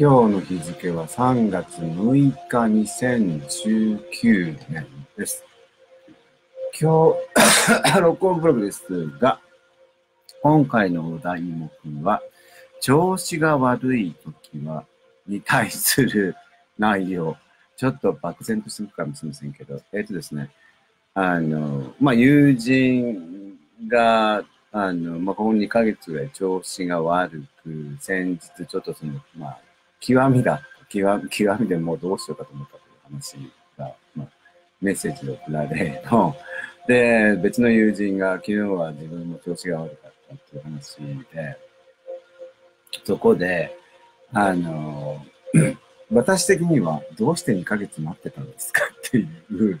今日の日付は3月6日2019年です。今日、録音ブログですが、今回のお題目は、調子が悪い時は、に対する内容。ちょっと漠然とするかもしれませんけど、えっ、ー、とですね、あの、まあ、友人が、あの、まあ、ここ2ヶ月ぐらい調子が悪く、先日ちょっとその、まあ、極みだ。極極みでもうどうしようかと思ったという話が、まあ、メッセージで送られの、で、別の友人が昨日は自分の調子が悪かったっていう話で、そこで、あの、私的にはどうして2ヶ月待ってたんですかっていう、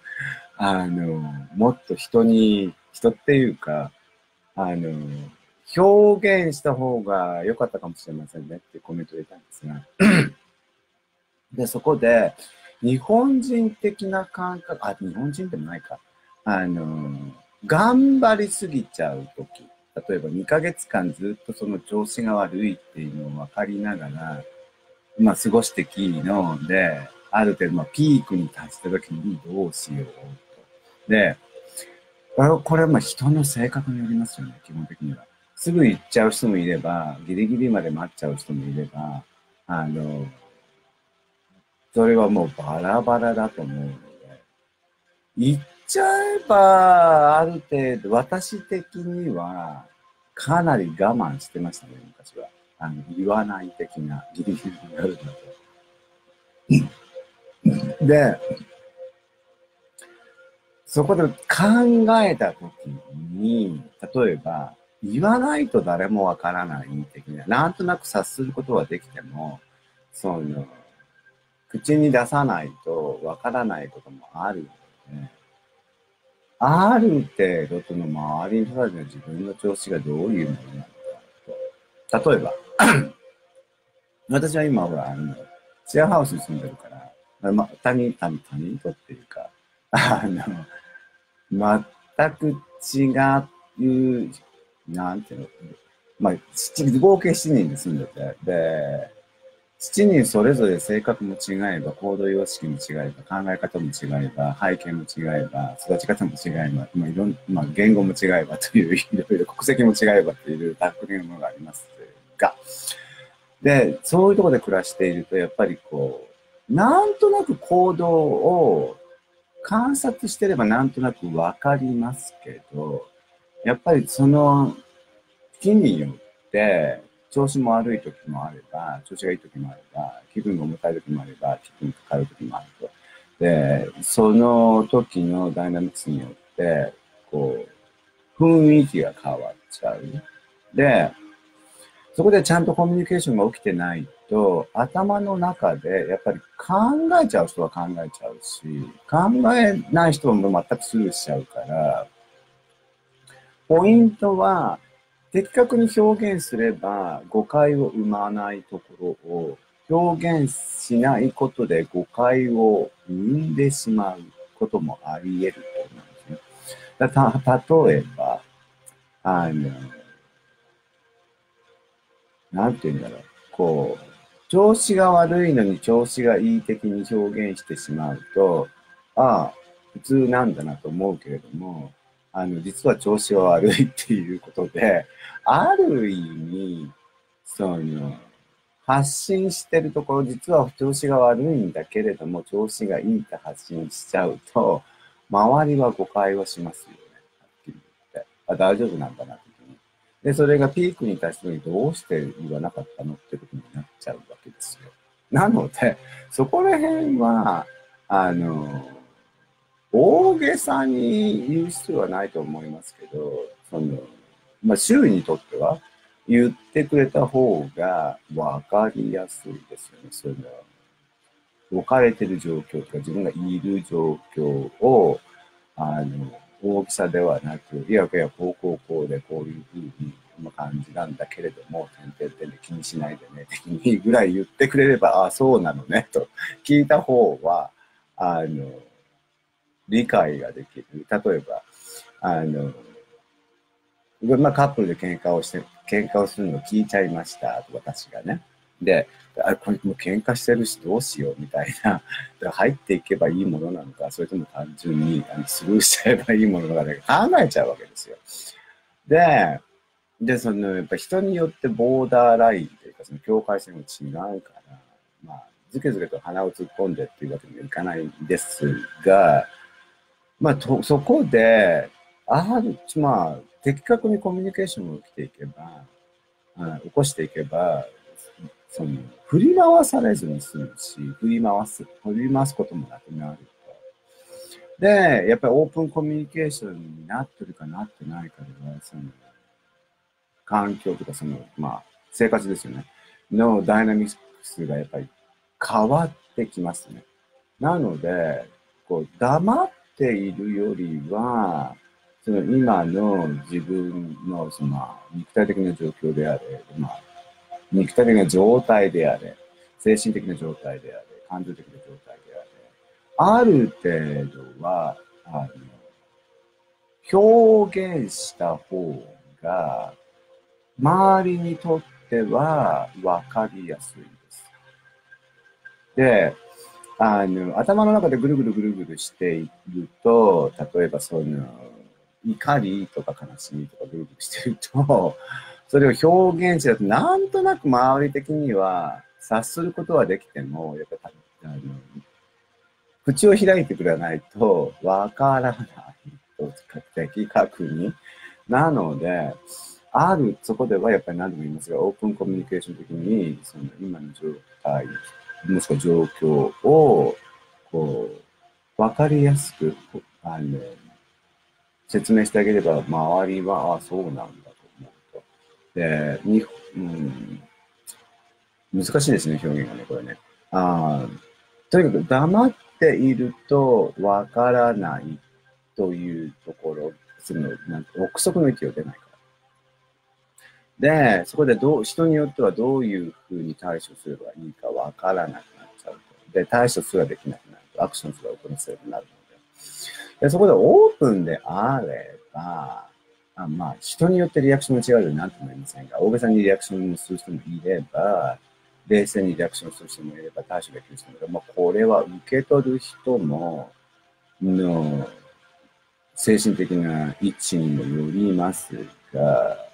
あの、もっと人に、人っていうか、あの、表現した方が良かったかもしれませんねってコメントを入れたんですが、で、そこで、日本人的な感覚、あ、日本人でもないか。あの、頑張りすぎちゃうとき、例えば2ヶ月間ずっとその調子が悪いっていうのを分かりながら、まあ過ごしてきので、ある程度、まあピークに達したときにどうしようと。で、これはまあ人の性格によりますよね、基本的には。すぐ行っちゃう人もいれば、ギリギリまで待っちゃう人もいれば、あの、それはもうバラバラだと思うので、行っちゃえば、ある程度、私的には、かなり我慢してましたね、昔は。あの、言わない的な、ギリギリになるのと。で、そこで考えたときに、例えば、言わないと誰もわからない的な、なんとなく察することはできても、その、口に出さないとわからないこともあるので、ある程度その周りの人たちの自分の調子がどういうものなのかと。例えば、私は今ほら、あの、シェアハウスに住んでるから、まあ、他人、他人、他人とっていうか、あの、全く違うなんていうの、まあ、合計7人で住んでて、で、7人それぞれ性格も違えば、行動様式も違えば、考え方も違えば、背景も違えば、育ち方も違えば、まあ、いろんまあ、言語も違えばという、いろいろ国籍も違えばというタッグのものがありますが、で、そういうところで暮らしていると、やっぱりこう、なんとなく行動を観察してればなんとなくわかりますけど、やっぱりその日によって調子も悪い時もあれば、調子がいい時もあれば、気分が重たい時もあれば、気分がかかる時もあると。で、その時のダイナミクスによって、こう、雰囲気が変わっちゃう。で、そこでちゃんとコミュニケーションが起きてないと、頭の中でやっぱり考えちゃう人は考えちゃうし、考えない人も全くスルーしちゃうから、ポイントは、的確に表現すれば誤解を生まないところを表現しないことで誤解を生んでしまうこともあり得ると思うんですね。た例えば、あの、なんて言うんだろう。こう、調子が悪いのに調子がいい的に表現してしまうと、ああ、普通なんだなと思うけれども、あの、実は調子が悪いっていうことで、ある意味、その、発信してるところ、実は調子が悪いんだけれども、調子がいいって発信しちゃうと、周りは誤解をしますよね。はっきり言って。あ、大丈夫なんだな、ってに。で、それがピークに達したのにどうして言わなかったのってことになっちゃうわけですよ。なので、そこら辺は、あの、大げさに言う必要はないと思いますけど、その、まあ、周囲にとっては、言ってくれた方が分かりやすいですよね。それは。置かれてる状況とか、自分がいる状況を、あの、大きさではなく、いやいや、こうこうこうでこういうふうに、この感じなんだけれども、点々点で気にしないでね、的にぐらい言ってくれれば、ああ、そうなのね、と聞いた方は、あの、理解ができる。例えば、あの、まあ、カップルで喧嘩をして、喧嘩をするのを聞いちゃいました、私がね。で、あこれもう喧嘩してるしどうしようみたいな、入っていけばいいものなのか、それとも単純にあのスルーしちゃえばいいものなのか考えちゃうわけですよ。で、で、その、やっぱ人によってボーダーラインというか、その境界線も違うから、まあ、ずけずけと鼻を突っ込んでっていうわけにはいかないんですが、まあ、そこで、ある、まあ、的確にコミュニケーションを起きていけば、あ起こしていけば、その、振り回されずに済むし、振り回す、振り回すこともなくなると。で、やっぱりオープンコミュニケーションになってるかなってないかでは、その、環境とかその、まあ、生活ですよね。のダイナミックスがやっぱり変わってきますね。なので、こう、黙っているよりは、その今の自分のその肉体的な状況であれ、まあ、肉体的な状態であれ、精神的な状態であれ、感情的な状態であれ、ある程度は、あの、表現した方が、周りにとっては分かりやすいです。で、あの、頭の中でぐるぐるぐるぐるしていると、例えばその、怒りとか悲しみとかぐるぐるしてると、それを表現しだと、なんとなく周り的には察することはできても、やっぱあの口を開いてくれないとわからないと的確に。なので、ある、そこではやっぱり何度も言いますが、オープンコミュニケーション的に、その今の状態、もしくは状況を、こう、わかりやすく、あの、説明してあげれば、周りは、あそうなんだと思うと。で、に、うん、難しいですね、表現がね、これね。あとにかく黙っているとわからないというところ、その、なん憶測の域を出ないか。で、そこでどう、人によってはどういうふうに対処すればいいかわからなくなっちゃうと。で、対処すらできなくなると。アクションすら行わせなくなるのででそこでオープンであれば、あまあ、人によってリアクションが違うよなってもいませんが、大げさにリアクションする人もいれば、冷静にリアクションする人もいれば、対処できる人もいれば、まあ、これは受け取る人の、の、精神的な位置にもよりますが、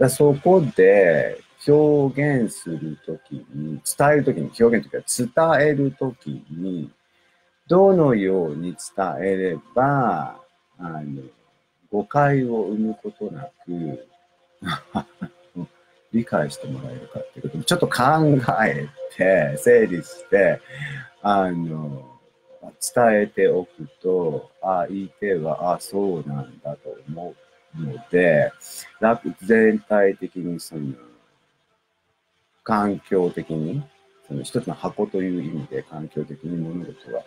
だそこで表現するときに、伝えるときに、表現ときは伝えるときに、どのように伝えれば、あの、誤解を生むことなく 理解してもらえるかっていうこともちょっと考えて、整理して、あの、伝えておくと、あ、相手は、あ、そうなんだと思う。ので、楽、全体的にその、環境的に、その一つの箱という意味で環境的に物事は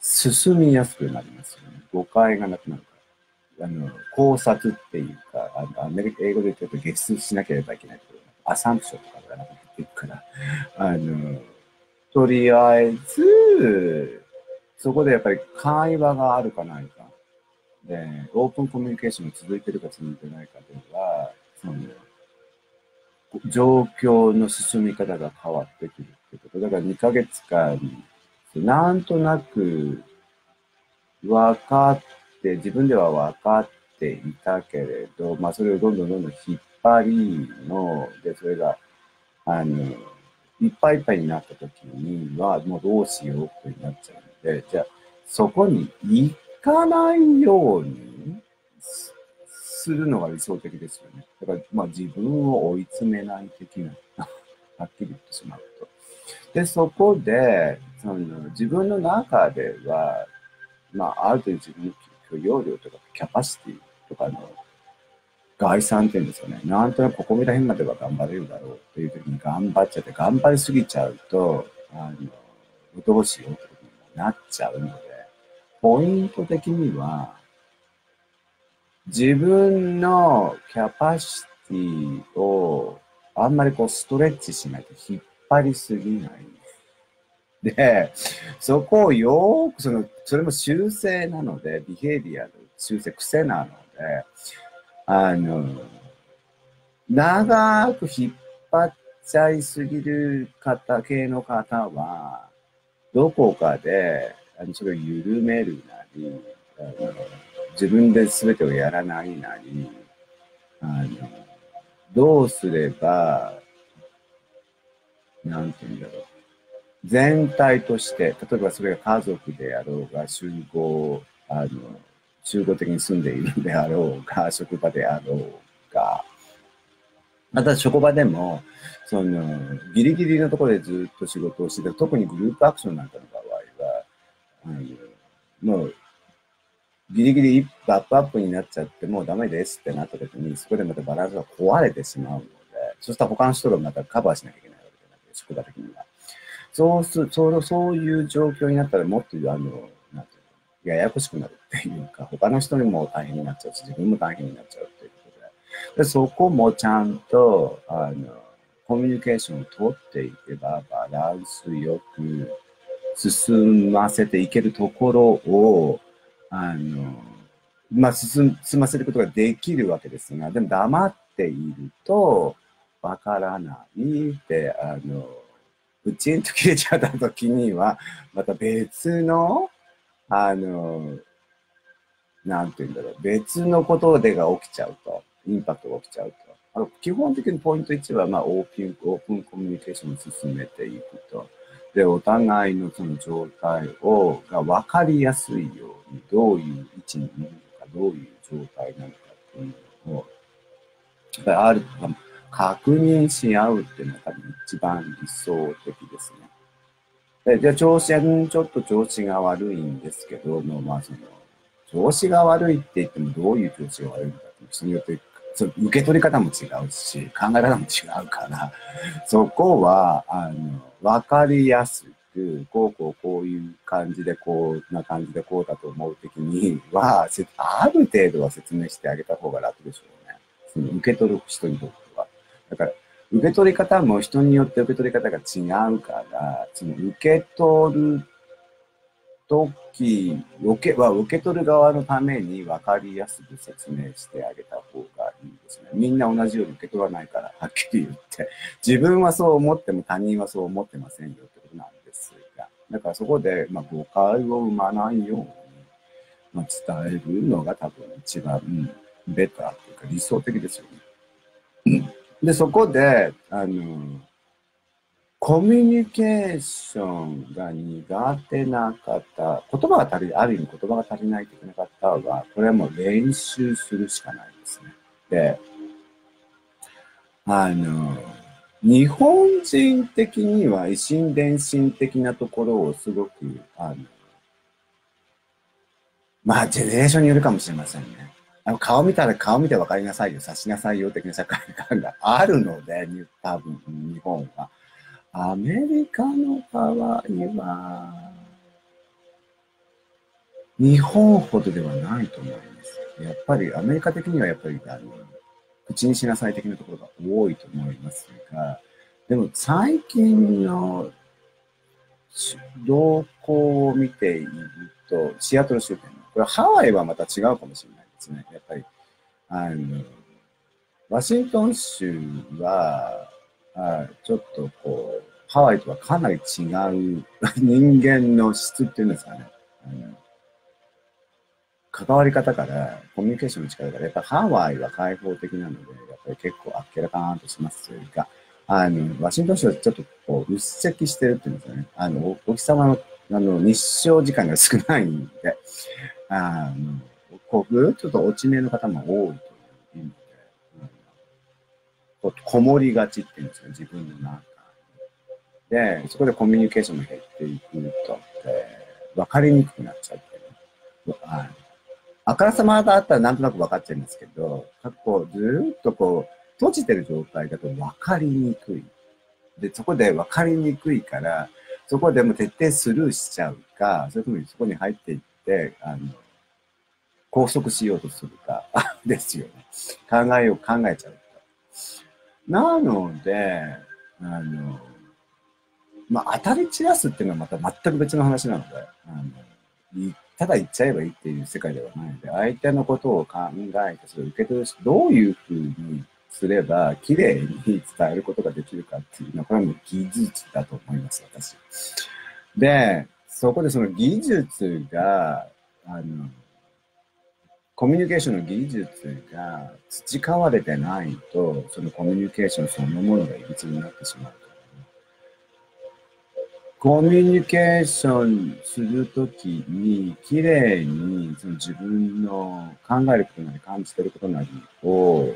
進みやすくなりますよね。誤解がなくなるから。あの、考察っていうか、あのアメリカ、英語で言うとゲスしなければいけないところ、アサンプションとかがなくなっていくから、あの、とりあえず、そこでやっぱり会話があるかないか。で、オープンコミュニケーションが続いてるか続いてないかでは、その、状況の進み方が変わってくるってこと。だから2ヶ月間なんとなく分かって、自分では分かっていたけれど、まあそれをどんどんどんどん引っ張りの、で、それが、あの、いっぱいいっぱいになった時には、もうどうしようってなっちゃうので、じゃあ、そこに行かないようにするのが理想的ですよね。だから、まあ自分を追い詰めない的な、はっきり言ってしまうと。で、そこで、その自分の中では、まあ、あるという自分の許容量とかキャパシティとかの概算っていうんですよね。なんとなくここら辺までは頑張れるだろうっていう時に頑張っちゃって、頑張りすぎちゃうと、あの、どうしようってことになっちゃうので、ポイント的には、自分のキャパシティをあんまりこうストレッチしないと引っ張りすぎない。で、そこをよーく、その、それも修正なので、ビヘイビアの修正、癖なので、あの、長く引っ張っちゃいすぎる方、系の方は、どこかで、あのそれを緩めるなり、あの自分で全てをやらないなり、あのどうすれば、なんて言うんだろう。全体として、例えばそれが家族であろうが、集合、あの、集合的に住んでいるであろうが、職場であろうが、また職場でも、その、ギリギリのところでずっと仕事をしてて特にグループアクションなんかの場合、あのもう、ギリギリバップアップになっちゃってもうダメですってなった時に、そこでまたバランスが壊れてしまうので、そしたら他の人がまたカバーしなきゃいけないわけじゃなくて、職場的には。そうす、そうそういう状況になったらもっと、あの、なんていうの、ややこしくなるっていうか、他の人にも大変になっちゃうし、自分も大変になっちゃうっていうことで。でそこもちゃんと、あの、コミュニケーションを取っていけば、バランスよく進ませていけるところを、あの、まあ、進ませることができるわけですが、でも黙っていると、わからないって、あの、プチンと切れちゃった時には、また別の、あの、なんて言うんだろう、別のことでが起きちゃうと、インパクトが起きちゃうと。あの基本的にポイント1は、まあ、オープン、オープンコミュニケーションを進めていくと。で、お互いのその状態を、が分かりやすいように、どういう位置にいるのか、どういう状態なのかっていうのを、やっぱりある、確認し合うっていうのが多分一番理想的ですね。で、じゃあ調子、ちょっと調子が悪いんですけども、まあその、調子が悪いって言ってもどういう調子が悪いのかって人によって受け取り方も違うし、考え方も違うから、そこは、あの、わかりやすく、こうこうこういう感じで、こうな感じでこうだと思うときには、ある程度は説明してあげた方が楽でしょうね。その受け取る人にとっては。だから、受け取り方も人によって受け取り方が違うから、その受け取る時、受けは受け取る側のために分かりやすく説明してあげた方がですね。みんな同じように受け取らないから、はっきり言って、自分はそう思っても他人はそう思ってませんよってことなんですが、だからそこで、まあ、誤解を生まないように、まあ、伝えるのが多分一番、ベターというか理想的ですよね。で、そこで、あの、コミュニケーションが苦手な方、言葉が足り、ある意味言葉が足りない的な方は、これはもう練習するしかない。あの、日本人的には維心伝心的なところをすごく、あの、まあ、ジェネレーションによるかもしれませんね。あの顔見たら顔見て分かりなさいよ、察しなさいよ的な社会観があるので、多分、日本は。アメリカの場合は、日本ほどではないと思います。やっぱりアメリカ的にはやっぱりあの口にしなさい的なところが多いと思いますが、でも最近の動向を見ていると、シアトル周辺これハワイはまた違うかもしれないですね。やっぱり、あの、ワシントン州は、あちょっとこう、ハワイとはかなり違う 人間の質っていうんですかね。あの関わり方から、コミュニケーションの力から、やっぱハワイは開放的なので、やっぱり結構あっけらかーんとしますというか、あの、ワシントン州はちょっとこう、うっせきしてるっていうんですかね。あの、お日様の、あの、日照時間が少ないんで、あの、こう、ちょっと落ち目の方も多いという意味で、ここもりがちっていうんですか、自分の中で、そこでコミュニケーションが減っていくと、えー、分かりにくくなっちゃっていう、はい。あからさまだったらなんとなく分かっちゃいますけど、こうずっとこう、閉じてる状態だと分かりにくい。で、そこで分かりにくいから、そこでも徹底スルーしちゃうか、それともそこに入っていって、あの、拘束しようとするか、ですよね。考えを考えちゃうと。なので、あの、まあ、当たり散らすっていうのはまた全く別の話なので、あのただ言っちゃえばいいっていう世界ではないので、相手のことを考えて、それを受け取る、どういうふうにすれば、綺麗に伝えることができるかっていうのは、これはもう技術だと思います、私。で、そこでその技術が、あの、コミュニケーションの技術が培われてないと、そのコミュニケーションそのものがいびつになってしまうから、ね。コミュニケーションするときに、綺麗にその自分の考えることなり感じてることなりを、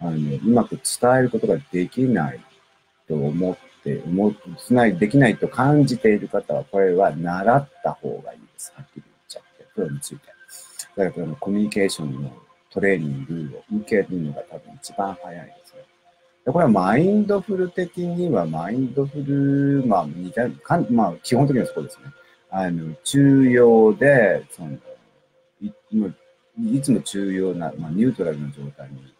あの、うまく伝えることができないと思って、思つない、できないと感じている方は、これは習った方がいいです。はっきり言っちゃって。プロについて。だからコミュニケーションのトレーニングを受けるのが多分一番早い。これはマインドフル的には、マインドフル、まあ、似たかんまあ、基本的にはそうですね。あの、中庸で、その、いいつも重要な、まあ、ニュートラルな状態に、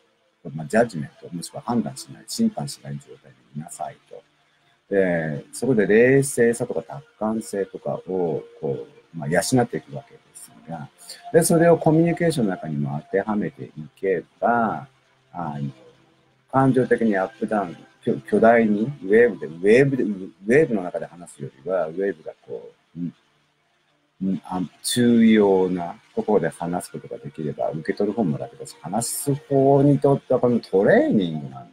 まあ、ジャッジメント、もしくは判断しない、審判しない状態にいなさいと。で、そこで冷静さとか達観性とかを、こう、まあ、養っていくわけですが、で、それをコミュニケーションの中にも当てはめていけば、あの、感情的にアップダウン、巨大にウェーブで、ウェーブで、ウェーブの中で話すよりは、ウェーブがこう、うんあ重要なところで話すことができれば、受け取る方も楽だし、話す方にとってはこのトレーニングなんだよ。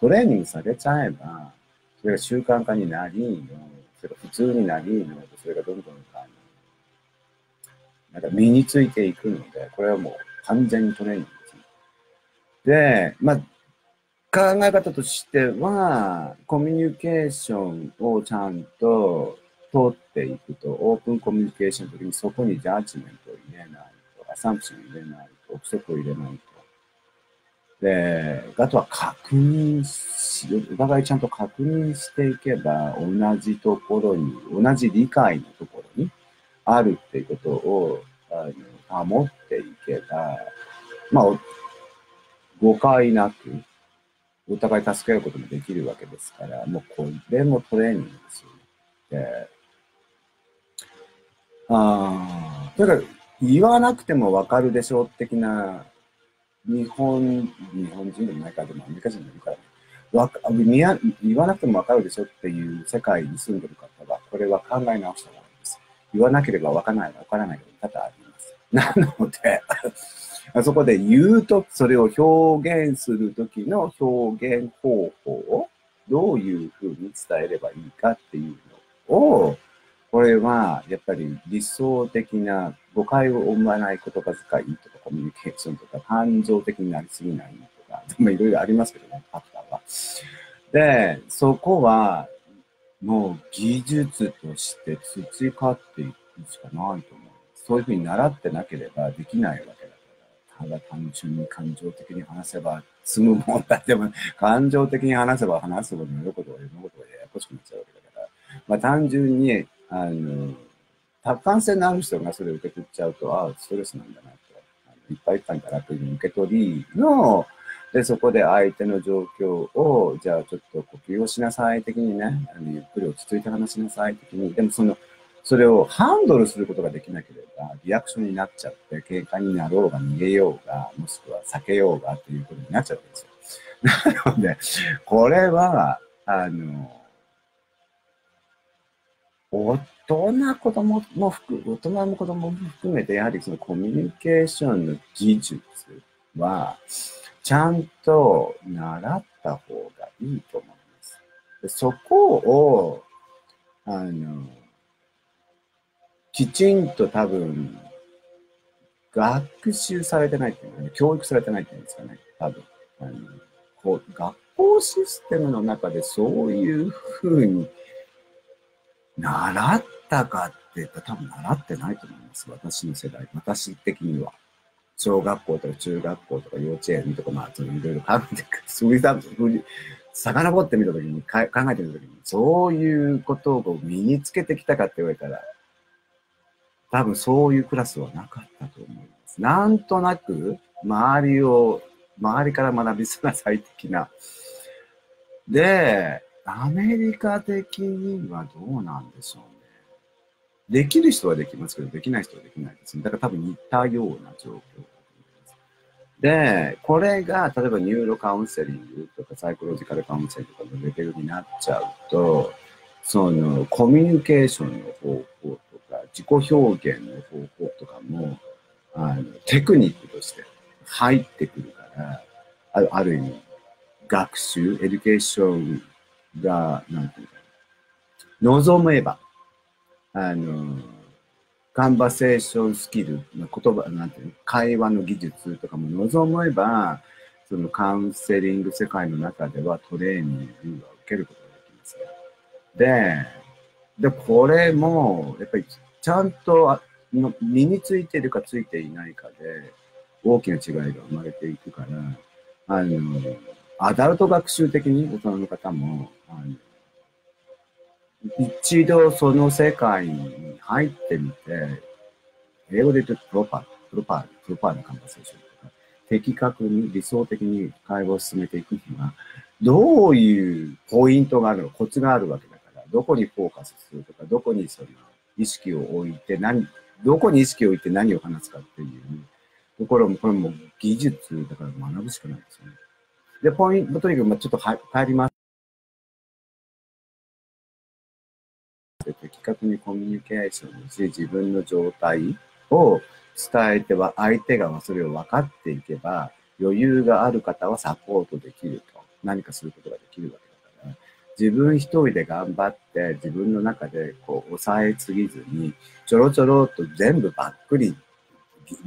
トレーニングされちゃえば、それが習慣化になりの、それが普通になりの、それがどんどんあのなんか身についていくので、これはもう完全にトレーニングですね。で、まあ、考え方としては、コミュニケーションをちゃんと通っていくと、オープンコミュニケーションの時にそこにジャッジメントを入れないと、アサンプションを入れないと、憶測を入れないと。で、あとは確認し、お互いちゃんと確認していけば、同じところに、同じ理解のところにあるっていうことを、あの保っていけば、まあ、誤解なく、お互い助け合うこともできるわけですから、もうこれもトレーニングですよね。で、ああ、とにかく言わなくてもわかるでしょう的な、日本、日本人でもないから、でもアメリカ人でもないから。わか言わなくてもわかるでしょっていう世界に住んでる方は、これは考え直した方がいいです。言わなければわからない、わからないこと多々あります。なのであそこで言うと、それを表現するときの表現方法をどういうふうに伝えればいいかっていうのを、これは、やっぱり理想的な誤解を生まない言葉遣いとかコミュニケーションとか感情的になりすぎないとか、いろいろありますけどね、ファクターは。で、そこは、もう技術として培っていくしかないと思う。そういうふうに習ってなければできないわ、ただ単純に感情的に話せば済む問題でも、感情的に話せば話すほどのことは、のことはややこしくなっちゃうわけだから、まあ単純に、あの、達観性のある人がそれを受け取っちゃうと、ああ、ストレスなんだなと、あのいっぱいいっぱいからという受け取りの、で、そこで相手の状況を、じゃあちょっと呼吸をしなさい的にね、あのゆっくり落ち着いて話しなさい的に、でもその、それをハンドルすることができなければ、リアクションになっちゃって、警戒になろうが逃げようが、もしくは避けようがっていうことになっちゃうわけですよ。なので、これは、あの、大人、子供も含大人も子供も含めて、やはりそのコミュニケーションの技術は、ちゃんと習った方がいいと思います。でそこを、あの、きちんと多分、学習されてないっていうかね、教育されてないっていうんですかね、多分。あのこう学校システムの中でそういうふうに習ったかって言ったら多分習ってないと思います。私の世代。私的には。小学校とか中学校とか幼稚園とか、まあ、いろいろ考えて、そういうに、遡ってみたときに、考えてみたときに、そういうことを身につけてきたかって言われたら、多分そういうクラスはなかったと思います。なんとなく、周りを、周りから学びなさい的な。で、アメリカ的にはどうなんでしょうね。できる人はできますけど、できない人はできないですね。だから多分似たような状況だと思います。で、これが、例えば neuro counseling とか psychological counseling とかのレベルになっちゃうと、そのコミュニケーションの方法とか、自己表現の方法とかも、あの、テクニックとして入ってくるから、あるある意味、学習、 education が、なんていうか、望めば、あの、カンバセーションスキル、言葉、なんていうの、会話の技術とかも望めば、そのカウンセリング世界の中ではトレーニングは受けることができますね。で、で、これも、やっぱりちゃんと身についてるかついていないかで、大きな違いが生まれていくから、あの、アダルト学習的に大人の方も、あの一度その世界に入ってみて、英語で言うとプロパー、プロパー、プロパーなカンバセーションとか、的確に理想的に会話を進めていくには、どういうポイントがあるの、コツがあるわけだ、どこにフォーカスするとか、どこにその意識を置いて何、どこに意識を置いて何を話すかっていうところも、これも技術だから学ぶしかないですよね。で、ポイント、とにかく、ま、ちょっとは帰ります。的確にコミュニケーションし、自分の状態を伝えては、相手がそれを分かっていけば、余裕がある方はサポートできると。何かすることができるわけ、自分一人で頑張って自分の中でこう抑えすぎずに、ちょろちょろと全部ばっくり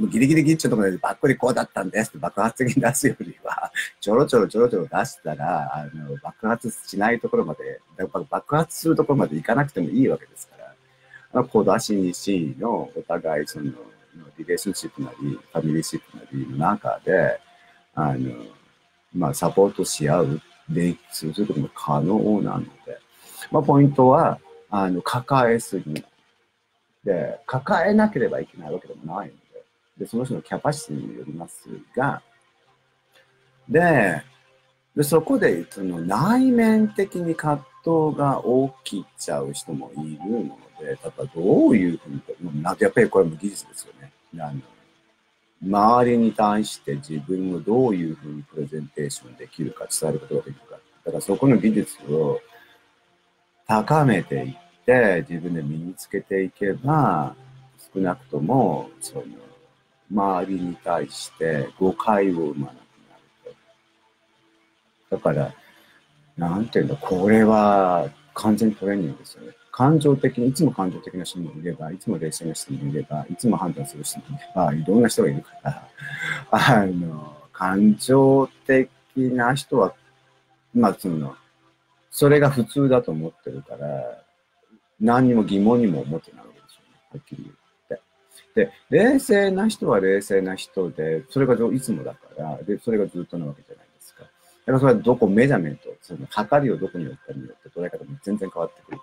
ギリギリギリちょっとこでばっくりこうだったんですって爆発的に出すよりは、ちょろちょろちょろちょろ出したら、あの、爆発しないところまで、爆発するところまで行かなくてもいいわけですから、こう出しにしのお互いその、リレーションシップなり、ファミリーシップなりの中で、あの、まあ、サポートし合う、で、することも可能なので、まあ、ポイントは、あの、抱えすぎない。で、抱えなければいけないわけでもないので、でその人のキャパシティによりますが、で、でそこでその内面的に葛藤が起きちゃう人もいるので、ただどういうふうに、やっぱりこれも技術ですよね。周りに対して自分をどういうふうにプレゼンテーションできるか、伝えることができるか。だからそこの技術を高めていって、自分で身につけていけば、少なくとも、その、周りに対して誤解を生まなくなると。だから、なんていうんだ、これは完全にトレーニングですよね。感情的に、いつも感情的な人もいれば、いつも冷静な人もいれば、いつも判断する人もいれば、いろんな人がいるから、あの、感情的な人は、まあ、その、それが普通だと思ってるから、何にも疑問にも思ってないわけですよね。はっきり言う。で、冷静な人は冷静な人で、それがいつもだから、で、それがずっとなわけじゃないですか。だからそれはどこ、メジャーメント、その、測りをどこに置くかによって捉え方も全然変わってくる。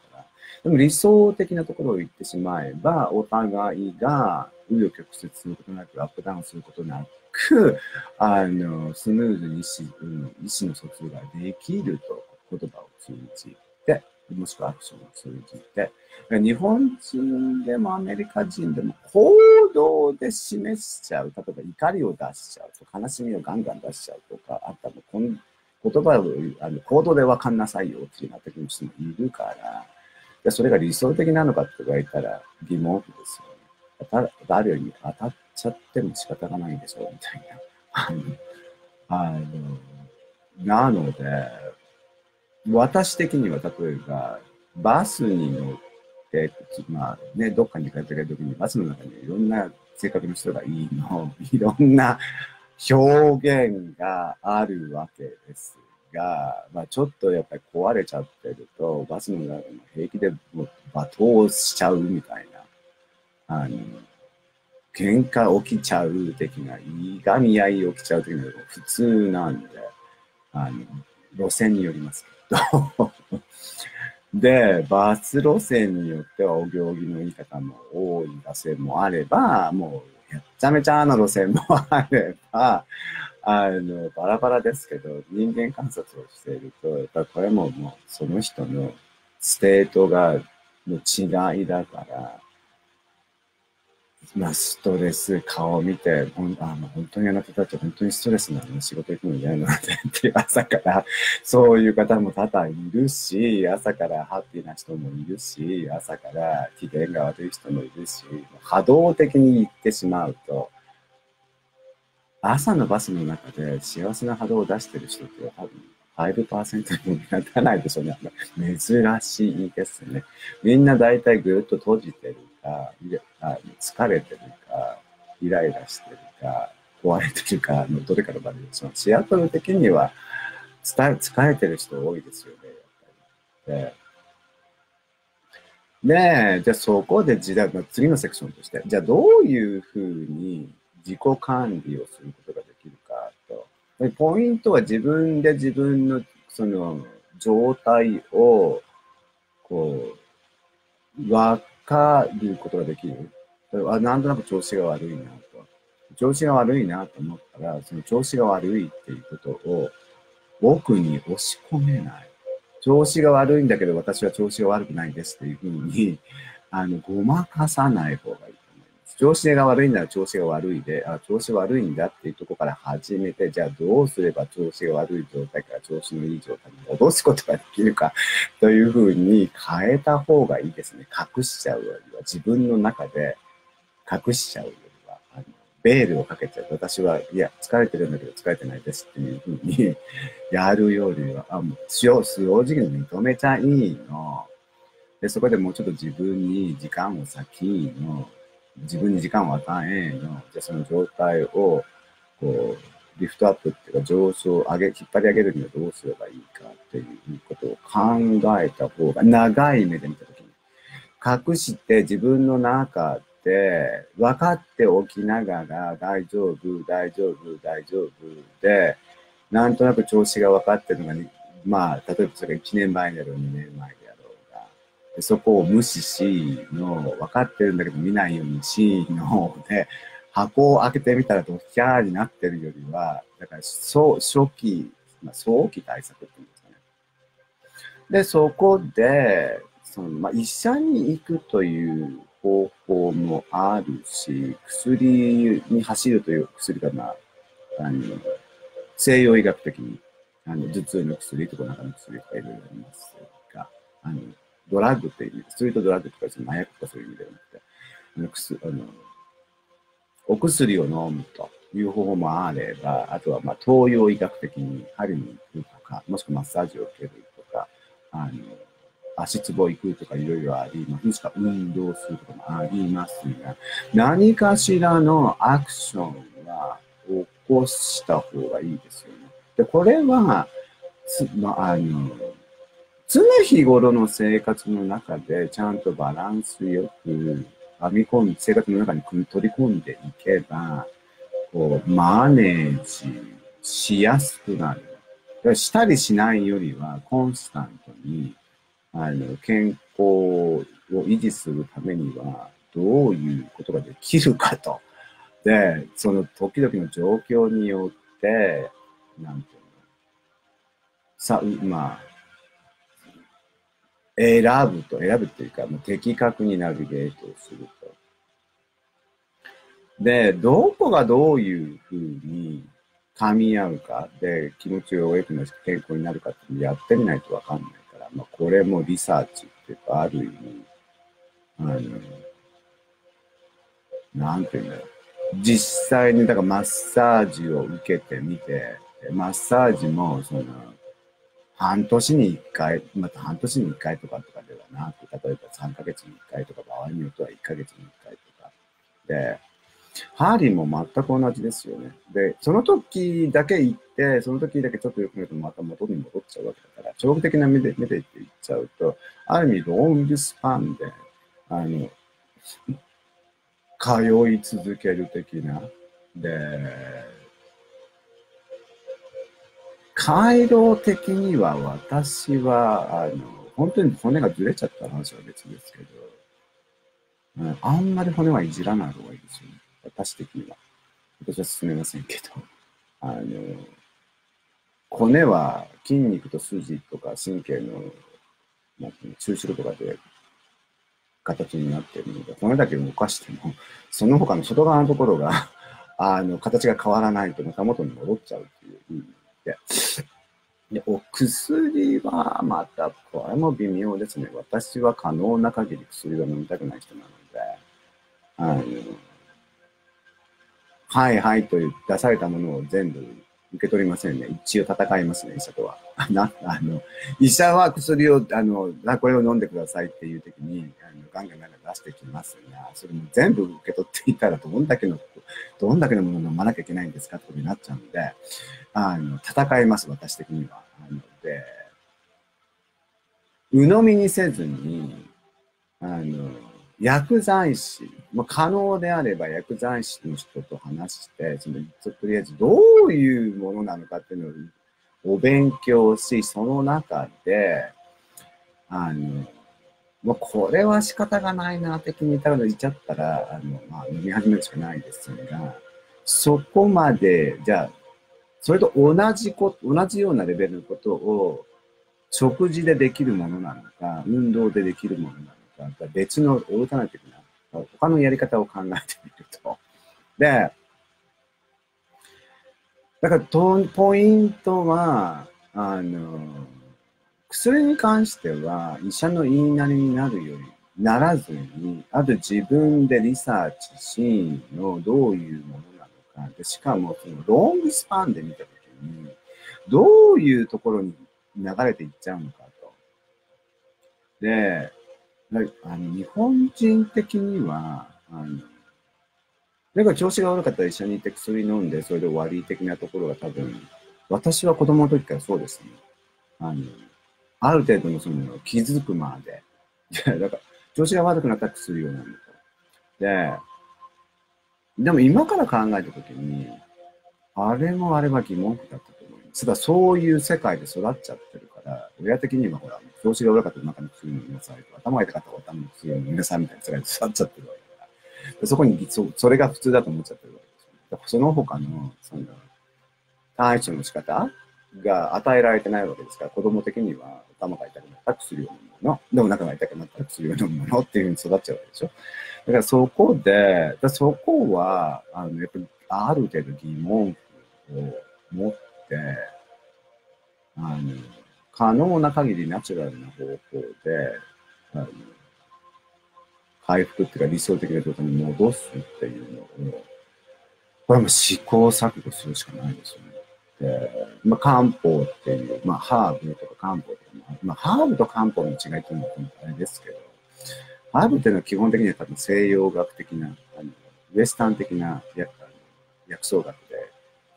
でも理想的なところを言ってしまえば、お互いが、紆余曲折することなく、アップダウンすることなく、あの、スムーズに意思,、うん、意思の疎通ができると、言葉を通じて、もしくはアクションを通じて、日本人でもアメリカ人でも行動で示しちゃう。例えば怒りを出しちゃうと悲しみをガンガン出しちゃうとか、あったらこん言葉をあの行動で分かんなさいよっていうような時の人もいるから、でそれが理想的なのかって言われたら疑問ですよね。たるように当たっちゃっても仕方がないでしょうみたいな。あの、なので、私的には例えば、バスに乗って、まあね、どっかに帰ってる時にバスの中にいろんな性格の人がいいの、いろんな表現があるわけですが、まあちょっとやっぱり壊れちゃってると、バスの中でも平気で罵倒しちゃうみたいな、あの、喧嘩起きちゃう的な、いがみ合い起きちゃう的なのが普通なんで、あの、路線によりますけど。で、バス路線によってはお行儀の言い方も多い路線もあれば、もう、やっちゃめちゃな路線もあれば、あの、バラバラですけど、人間観察をしていると、やっぱりこれももう、その人のstate が、の違いだから、まあ、ストレス、顔を見て、ほんあの本当にあなたたち本当にストレスなの仕事行くの嫌なのでって朝からそういう方も多々いるし、朝からハッピーな人もいるし、朝から機嫌が悪い人もいるし、波動的に行ってしまうと、朝のバスの中で幸せな波動を出してる人って多分5%にもならないでしょうね。珍しいですね。みんな大体ぐっと閉じてるか、疲れてるか、イライラしてるか、壊れてるかどれかのバリエーション。シアトル的には疲れてる人多いですよね、やっぱり。で、でじゃあそこで時代次のセクションとして、じゃあどういうふうに自己管理をすることができるかと。ポイントは自分で自分のその状態をこう、わかることができる。あなんとなく調子が悪いなと。調子が悪いなと思ったら、その調子が悪いっていうことを奥に押し込めない。調子が悪いんだけど私は調子が悪くないですっていうふうに、あの、ごまかさない方がいい。調子が悪いなら調子が悪いで、あ、調子悪いんだっていうところから始めて、じゃあどうすれば調子が悪い状態から調子のいい状態に戻すことができるか というふうに変えた方がいいですね。隠しちゃうよりは、自分の中で隠しちゃうよりは、あのベールをかけちゃう。私は、いや、疲れてるんだけど疲れてないですっていうふうに やるよりは、あ、もう正直に認めちゃいいの。で、そこでもうちょっと自分に時間を先の自分に時間を与えの、じゃあその状態を、こう、リフトアップっていうか上昇、上げ、引っ張り上げるにはどうすればいいかっていうことを考えた方が、長い目で見たときに、隠して自分の中で分かっておきながら大丈夫、大丈夫、大丈夫で、なんとなく調子が分かってるのが、まあ、例えばそれが1年前であろう、2年前そこを無視しの、分かってるんだけど見ないようにしので、箱を開けてみたらドキャーになってるよりは、だから初期、まあ、早期対策っていうんですかね。で、そこで、そのまあ、医者に行くという方法もあるし、薬に走るという薬が、まあ、あの西洋医学的にあの頭痛の薬とか中の薬とかいろいろありますが、あのドラッグっていう意味、ストリートドラッグとか麻薬とかそういう意味ではなくて、あのあのお薬を飲むという方法もあれば、あとはまあ東洋医学的に針に行くとか、もしくはマッサージを受けるとか、あの足つぼ行くとかいろいろあります。もしくは運動するとかもありますが、何かしらのアクションは起こした方がいいですよね。で、これは、まあ、あの、常日頃の生活の中でちゃんとバランスよく編み込んで、生活の中に取り込んでいけば、こう、マネージしやすくなる。したりしないよりは、コンスタントに、あの、健康を維持するためには、どういうことができるかと。で、その時々の状況によって、なんていうの、さ、まあ、選ぶと、選ぶっていうか、もう的確にナビゲートをすると。で、どこがどういうふうに噛み合うかで気持ちが良くなる健康になるかってやってみないとわかんないから、まあ、これもリサーチっていうか、ある意味、あの、なんていうんだろう。実際に、だからマッサージを受けてみて、マッサージも、その、半年に1回、また半年に1回とかとかではなく、例えば3ヶ月に1回とか、場合によっては1ヶ月に1回とか。で、ハーリーも全く同じですよね。で、その時だけ行って、その時だけちょっとよく見るとまた元に戻っちゃうわけだから、長期的な目で、目で行って行っちゃうと、ある意味ロングスパンで、あの、通い続ける的な、で、回路的には私は、あの、本当に骨がずれちゃった話は別ですけど、うん、あんまり骨はいじらない方がいいですよね。私的には。私は進めませんけど、あの、骨は筋肉と筋とか神経の、なんていうの、中心とかで形になっているので、骨だけ動かしても、その他の外側のところがあの、形が変わらないとまた元に戻っちゃうっていうで。で、お薬はまた、これも微妙ですね。私は可能な限り薬は飲みたくない人なので、あの、はいはいと出されたものを全部受け取りませんね。一応戦いますね、医者とは。な、あの、医者は薬を、あの、これを飲んでくださいっていう時に、あのガンガンガンガン出してきますが、それも全部受け取っていたらどんだけの、どんだけのものを飲まなきゃいけないんですかってことになっちゃうので、あの、戦います、私的には。あので、鵜呑みにせずに、あの、薬剤師、まあ、可能であれば薬剤師の人と話して、そのとりあえずどういうものなのかっていうのをお勉強し、その中で、あの、もうこれは仕方がないな、的に入っただ言っちゃったら、あの、まあ、飲み始めるしかないですが、そこまで、じゃあ、それと同じこと、同じようなレベルのことを、食事でできるものなのか、運動でできるものなのか、別のオルタナティブな、他のやり方を考えてみると。で、だからポイントは、あの、薬に関しては医者の言いなりになるよりならずに、あと自分でリサーチしのどういうものなのか、でしかもそのロングスパンで見たときに、どういうところに流れていっちゃうのかと。で、はい、あの日本人的には、あのなんか調子が悪かったら一緒にいて薬飲んで、それで終わり的なところが多分、私は子供の時からそうですね。あの、ある程度のその気づくまで。だから、調子が悪くなったら薬を飲むと。で、でも今から考えた時に、あれもあれは疑問だったと思います。ただそういう世界で育っちゃってるから、親的にはほら、調子が悪かったら中の薬飲みなさいとか、頭痛かったら頭の薬飲みなさいみたいな世界で育っちゃってるわけだから、そこにそ、それが普通だと思っちゃってるわけですよ、ね。その他の、その、対処の仕方が与えられてないわけですから、子供的には頭が痛くなったら薬を飲むもの、でも中が痛くなったら薬を飲むものっていうふうに育っちゃうわけでしょ。だからそこで、だそこは、あの、やっぱりある程度疑問符を持って、あの、可能な限りナチュラルな方法で、あの回復っていうか理想的な状態に戻すっていうのを、これも試行錯誤するしかないですよね。で、まあ、漢方っていう、まあ、ハーブとか漢方とか、まあ、ハーブと漢方の違いっていうのはあれですけど、ハーブっていうのは基本的には多分西洋学的な、あのウエスタン的な薬薬草学で、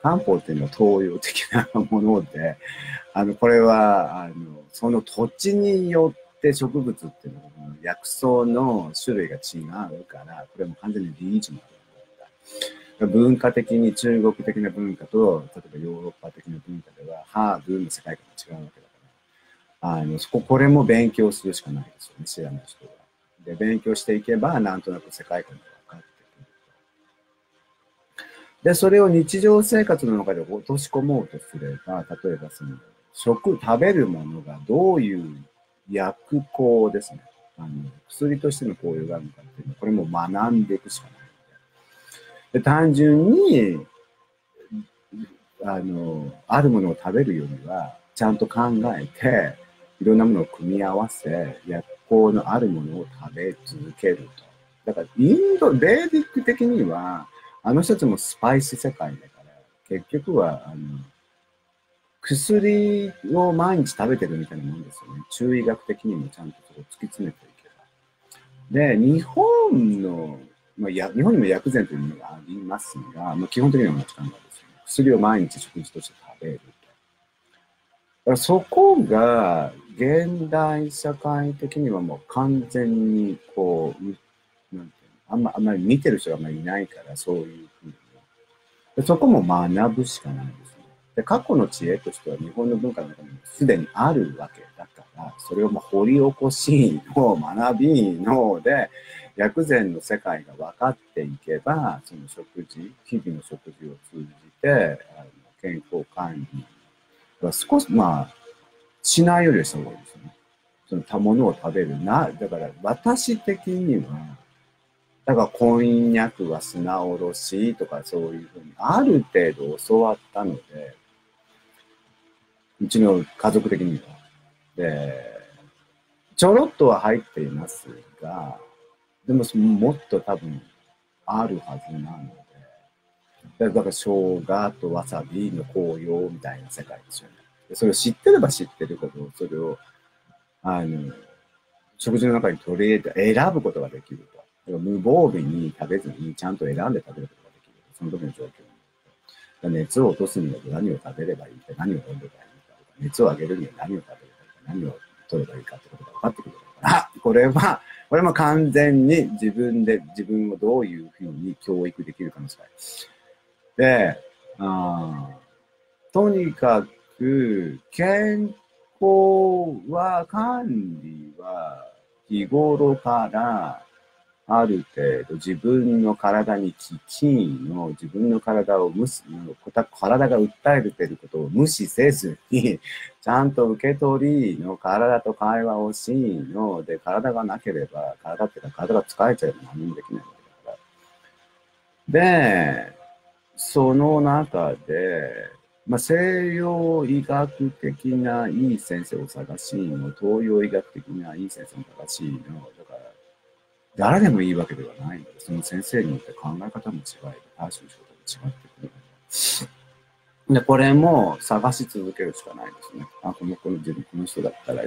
漢方っていうのは東洋的なもので、あの、これは、あの、その土地によってって植物っていうのは、薬草の種類が違うから、これも完全にリージョナル文化的に中国的な文化と、例えばヨーロッパ的な文化では、ハーブの世界観が違うわけだから、あの、そこ、これも勉強するしかないですよね、知らない人は。で、勉強していけば、なんとなく世界観が分かってくる。で、それを日常生活の中で落とし込もうとすれば、例えばその、食、食べるものがどういう薬効ですね。あの薬としての効用があるのかっていうのは、これも学んでいくしかないで。で単純に、あの、あるものを食べるよりは、ちゃんと考えて、いろんなものを組み合わせ、薬効のあるものを食べ続けると。だから、インド、ベーディック的には、あの人たちもスパイス世界だから、結局は、あの、薬を毎日食べてるみたいなもんですよね。中医学的にもちゃんとそこ突き詰めていけば。で、日本の、まあ、や日本にも薬膳というものがありますが、まあ、基本的には同じ考えですよね。薬を毎日食事として食べる。だからそこが、現代社会的にはもう完全にこう、なんていうのあんまあんまり見てる人があんまりいないから、そういうふうに。そこも学ぶしかないですで、過去の知恵としては日本の文化の中にもすでにあるわけだから、それをまあ掘り起こしの学びので、薬膳の世界が分かっていけば、その食事、日々の食事を通じて、あの健康管理は少し、まあ、しないよりはした方がいいですよね。その他物を食べるな。だから私的には、だからこんにゃくは砂おろしとかそういうふうに、ある程度教わったので、うちの家族的には。で、ちょろっとは入っていますが、でももっと多分あるはずなので、だから生姜とわさびの紅葉みたいな世界ですよね。それを知ってれば知ってるほど、それを、あの、食事の中に取り入れて選ぶことができると。無防備に食べずにちゃんと選んで食べることができる。その時の状況に。熱を落とすには何を食べればいいか、何を飲んでばいい、熱を上げるには何を食べればいいか、何を取ればいいかってことが分かってくるから、これは、これも完全に自分で自分をどういうふうに教育できるかの違い。で、あとにかく、健康は、管理は、日頃からある程度自分の体に危機の自分の体を無視、体が訴えていることを無視せずに、ちゃんと受け取りの体と会話をしの、で、体がなければ、体ってか体が疲れちゃえば何もできないわけだから。で、その中で、まあ、西洋医学的ないい先生を探しの、東洋医学的ないい先生を探しの、誰でもいいわけではないので、その先生によって考え方も違い、対処の仕事も違ってくるので。で、これも探し続けるしかないですね。あ、この子の自分、この人だったら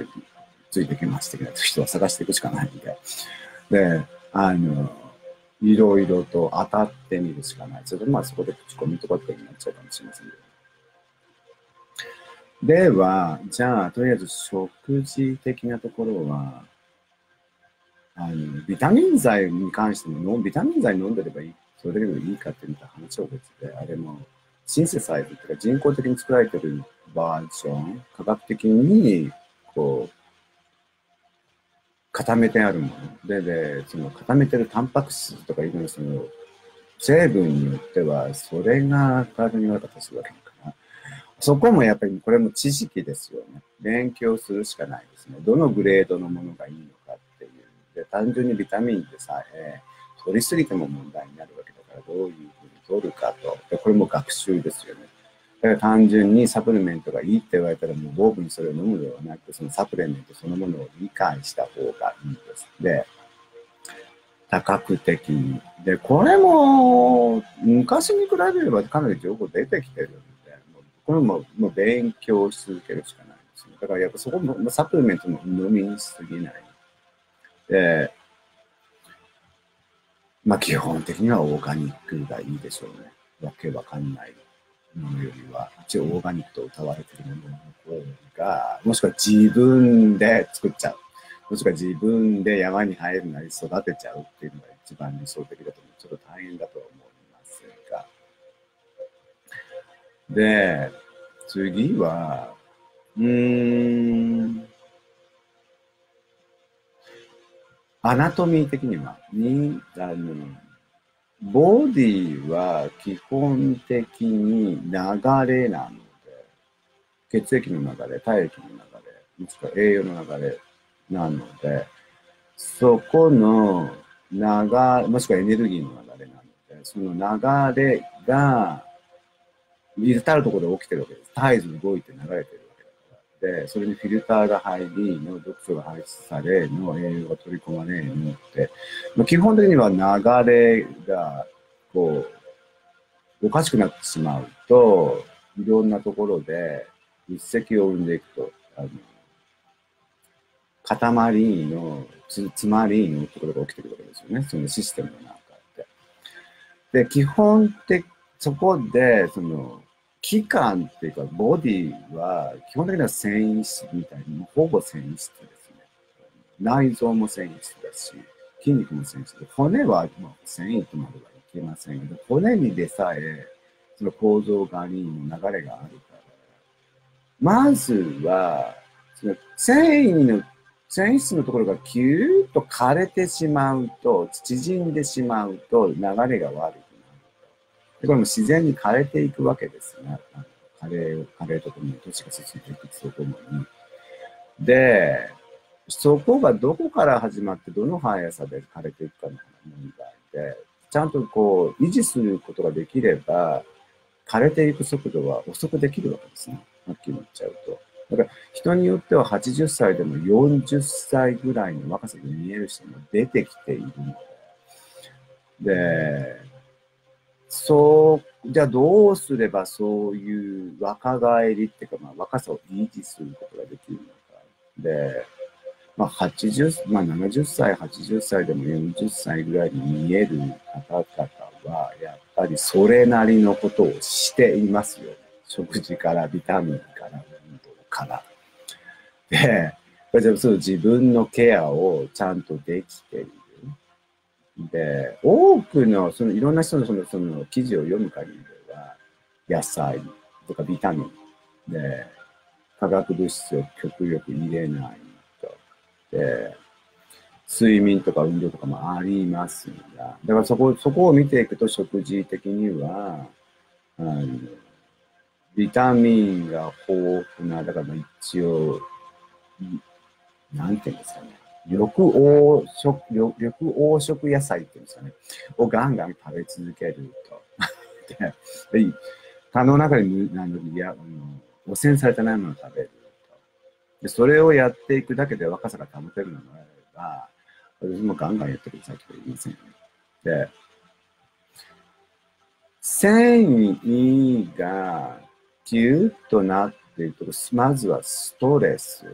ついてきます的な人は探していくしかないんで。で、あの、いろいろと当たってみるしかない。それでまあそこで口コミとかってになっちゃうかもしれませんけど。では、じゃあ、とりあえず食事的なところは、あの、ビタミン剤に関しても、ビタミン剤飲んでればいい、それだけでいいかっていう話は別で、あれも、シンセサイズっていうか人工的に作られてるバージョン、科学的に、こう、固めてあるもの。で、で、その固めてるタンパク質とかいうのその、成分によっては、それが体に悪かったりするわけだかな。そこもやっぱり、これも知識ですよね。勉強するしかないですね。どのグレードのものがいいのかで、単純にビタミンでさえ、取りすぎても問題になるわけだから、どういうふうに取るかと。で、これも学習ですよね。だから単純にサプリメントがいいって言われたら、もう防具にそれを飲むではなく、そのサプリメントそのものを理解した方がいいです。で、多角的に。で、これも、昔に比べればかなり情報出てきてるんで、もうこれももう勉強し続けるしかないですね。だからやっぱそこも、サプリメントも飲みにすぎない。で、まあ基本的にはオーガニックがいいでしょうね。わけわかんないものよりは、一応オーガニックと歌われているものの方が、もしくは自分で作っちゃう。もしくは自分で山に入るなり育てちゃうっていうのが一番理想的だと思う。ちょっと大変だと思いますが。で、次は、うーん、アナトミー的には、に、あの、ボディは基本的に流れなので、血液の流れ、体液の流れ、もしくは栄養の流れなので、そこの流れもしくはエネルギーの流れなので、その流れが、至るところで起きてるわけです。絶えず動いて流れてる、それにフィルターが入り、の毒素が排出され、の栄養が取り込まれるのって、まあ、基本的には流れが、こう、おかしくなってしまうと、いろんなところで一石を生んでいくと、あの、塊の、つ、詰まりのところが起きてくるわけですよね。そのシステムの中で。で、基本的、そこで、その、器官っていうか、ボディは、基本的には繊維質みたいに、ほぼ繊維質ですね。内臓も繊維質だし、筋肉も繊維質で、骨は、まあ、繊維とまではいけませんけど、骨にでさえ、その構造がに流れがあるから、まずは、その繊維の、繊維質のところがキューッと枯れてしまうと、縮んでしまうと流れが悪い。これも自然に枯れていくわけですね。枯れ、枯れとともに、土地が進んでいくとともに。で、そこがどこから始まってどの速さで枯れていくかの問題で、ちゃんとこう維持することができれば、枯れていく速度は遅くできるわけですね。はっきり言っちゃうと。だから人によっては80歳でも40歳ぐらいの若さに見える人も出てきているの、で、そう、じゃあどうすればそういう若返りっていうか、まあ、若さを維持することができるのか。で、まあ、80、まあ、70歳、80歳でも40歳ぐらいに見える方々は、やっぱりそれなりのことをしていますよ。食事からビタミンから運動から。で、自分のケアをちゃんとできている。で、多くの、そのいろんな人のそのその記事を読む限りでは、野菜とかビタミンで、化学物質を極力入れないと。で、睡眠とか運動とかもありますが、だからそこ、そこを見ていくと食事的には、あのビタミンが豊富な、だから一応、なんていうんですかね。緑黄色、緑黄色野菜っていうんですかね。をガンガン食べ続けると。で、可能な中にあのいやあの汚染されてないものを食べると。で、それをやっていくだけで若さが保てるのであれば、私もガンガンやってくださいとか言いませんよね。で、繊維がギュッとなっていると、まずはストレス。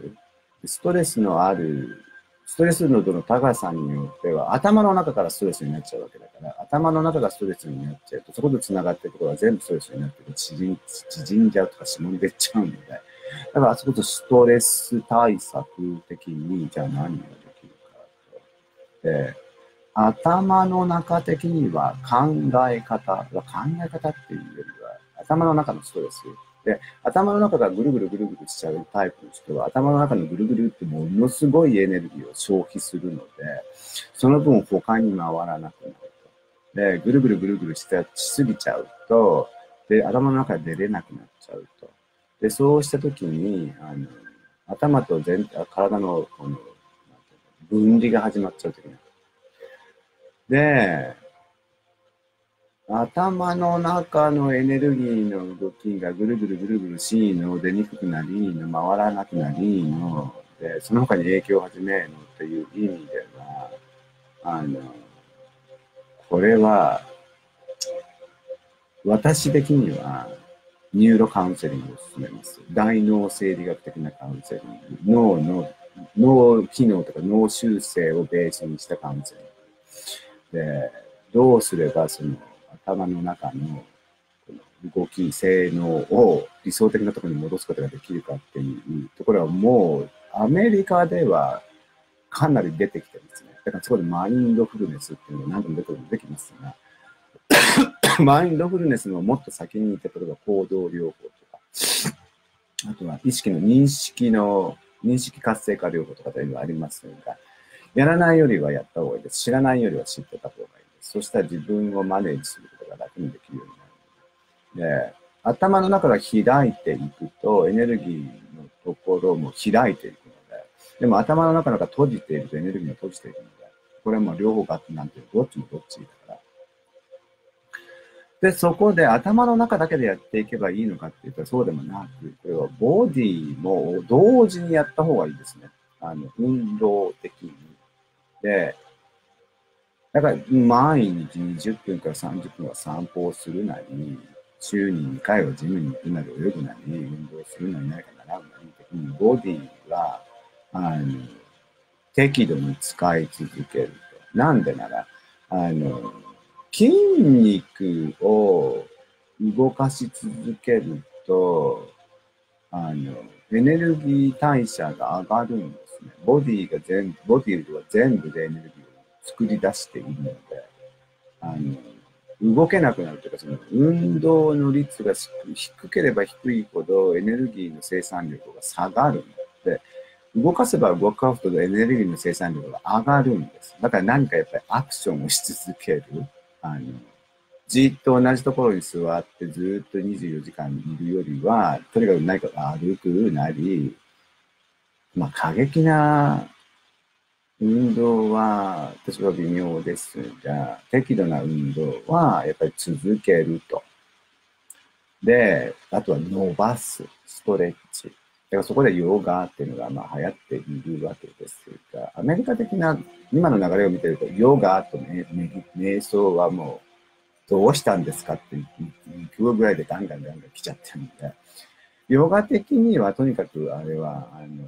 ストレスのあるストレス濃度の高さによっては、頭の中からストレスになっちゃうわけだから、頭の中がストレスになっちゃうと、そこと繋がってるところが全部ストレスになってる縮ん縮んじゃうとかしもんでっちゃうので、だからあそことストレス対策的に、じゃあ何ができるかと。で、頭の中的には考え方、考え方っていうよりは、頭の中のストレス。で、頭の中がぐるぐるぐるぐるしちゃうタイプの人は、頭の中のぐるぐるってものすごいエネルギーを消費するので、その分他に回らなくなると。で、ぐるぐるぐるぐるししすぎちゃうと、で、頭の中で出れなくなっちゃうと。で、そうしたときに、あの、頭と全体、のこの分離が始まっちゃうときに。で、頭の中のエネルギーの動きがぐるぐるぐるぐるしの、出にくくなりの、回らなくなりの、で、その他に影響を始めるのっていう意味では、あの、これは、私的には、ニューロカウンセリングを進めます。大脳生理学的なカウンセリング。脳の、脳機能とか脳修正をベースにしたカウンセリング。で、どうすればその頭の中の動き、性能を理想的なところに戻すことができるかっていうところはもうアメリカではかなり出てきてるんですね。だからそこでマインドフルネスっていうのが何度も出てできますが、マインドフルネスのもっと先にいて、例えば行動療法とか、あとは意識の認識の、認識活性化療法とかというのがありますが、やらないよりはやった方がいいです。知らないよりは知ってた方がいい。そしたら自分をマネージすることが楽にできるようになる。で、頭の中が開いていくと、エネルギーのところも開いていくので、でも頭の中が閉じているとエネルギーが閉じていくので、これも両方がなんていうどっちもどっちだから。で、そこで頭の中だけでやっていけばいいのかっていうとそうでもなく、これはボディも同時にやった方がいいですね。あの、運動的に。で、だから、毎日20分から30分は散歩をするなり、週に2回はジムに行くなり、泳ぐなり、運動するなり、何か習うなり、的にボディは、あの、適度に使い続けると。なんでなら、あの、筋肉を動かし続けると、あの、エネルギー代謝が上がるんですね。ボディが全部、ボディは全部でエネルギー作り出しているので、あの、動けなくなるというか、その運動の率が低ければ低いほどエネルギーの生産力が下がるので、動かせば動かすほどエネルギーの生産力が上がるんです。だから何かやっぱりアクションをし続ける。あの、じっと同じところに座ってずっと24時間いるよりは、とにかく何か歩くなり、まあ過激な運動は、私は微妙ですが、適度な運動はやっぱり続けると。で、あとは伸ばす、ストレッチ。だからそこでヨガっていうのがまあ流行っているわけですが、アメリカ的な今の流れを見てると、ヨガと、ね、瞑想はもうどうしたんですかって行くぐらいでガンガンガンガン来ちゃってるんで、ヨガ的にはとにかくあれは、あの、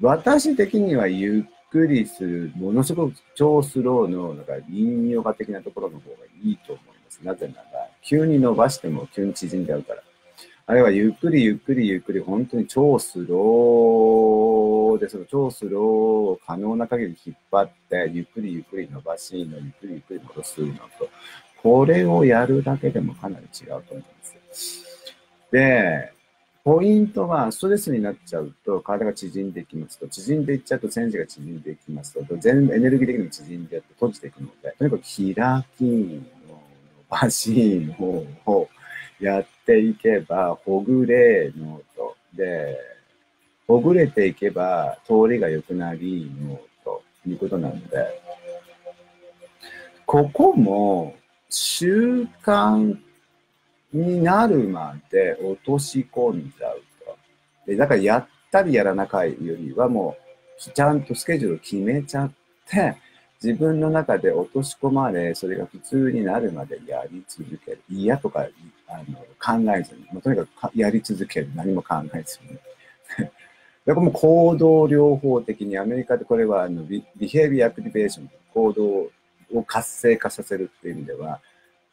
私的にはゆっくりする、ものすごく超スローの、なんか、インヨガ的なところの方がいいと思います。なぜなら、急に伸ばしても急に縮んじゃうから。あるいはゆっくりゆっくりゆっくり、本当に超スローで、その超スローを可能な限り引っ張って、ゆっくりゆっくり伸ばしの、ゆっくりゆっくり戻すのと、これをやるだけでもかなり違うと思います。で、ポイントは、ストレスになっちゃうと、体が縮んでいきますと、縮んでいっちゃうと、線維が縮んでいきますと、全部エネルギー的に縮んでやって閉じていくので、とにかく開きの伸ばしのをやっていけば、ほぐれのと、で、ほぐれていけば、通りが良くなりのということなので、ここも習慣になるまで落とし込んじゃうと。でだからやったりやらなかいよりはもう、ちゃんとスケジュール決めちゃって、自分の中で落とし込まれ、それが普通になるまでやり続ける。嫌とかあの考えずに、もうとにかくやり続ける。何も考えずに。だからもう行動療法的にアメリカでこれはあの be behavior activation、行動を活性化させるっていう意味では、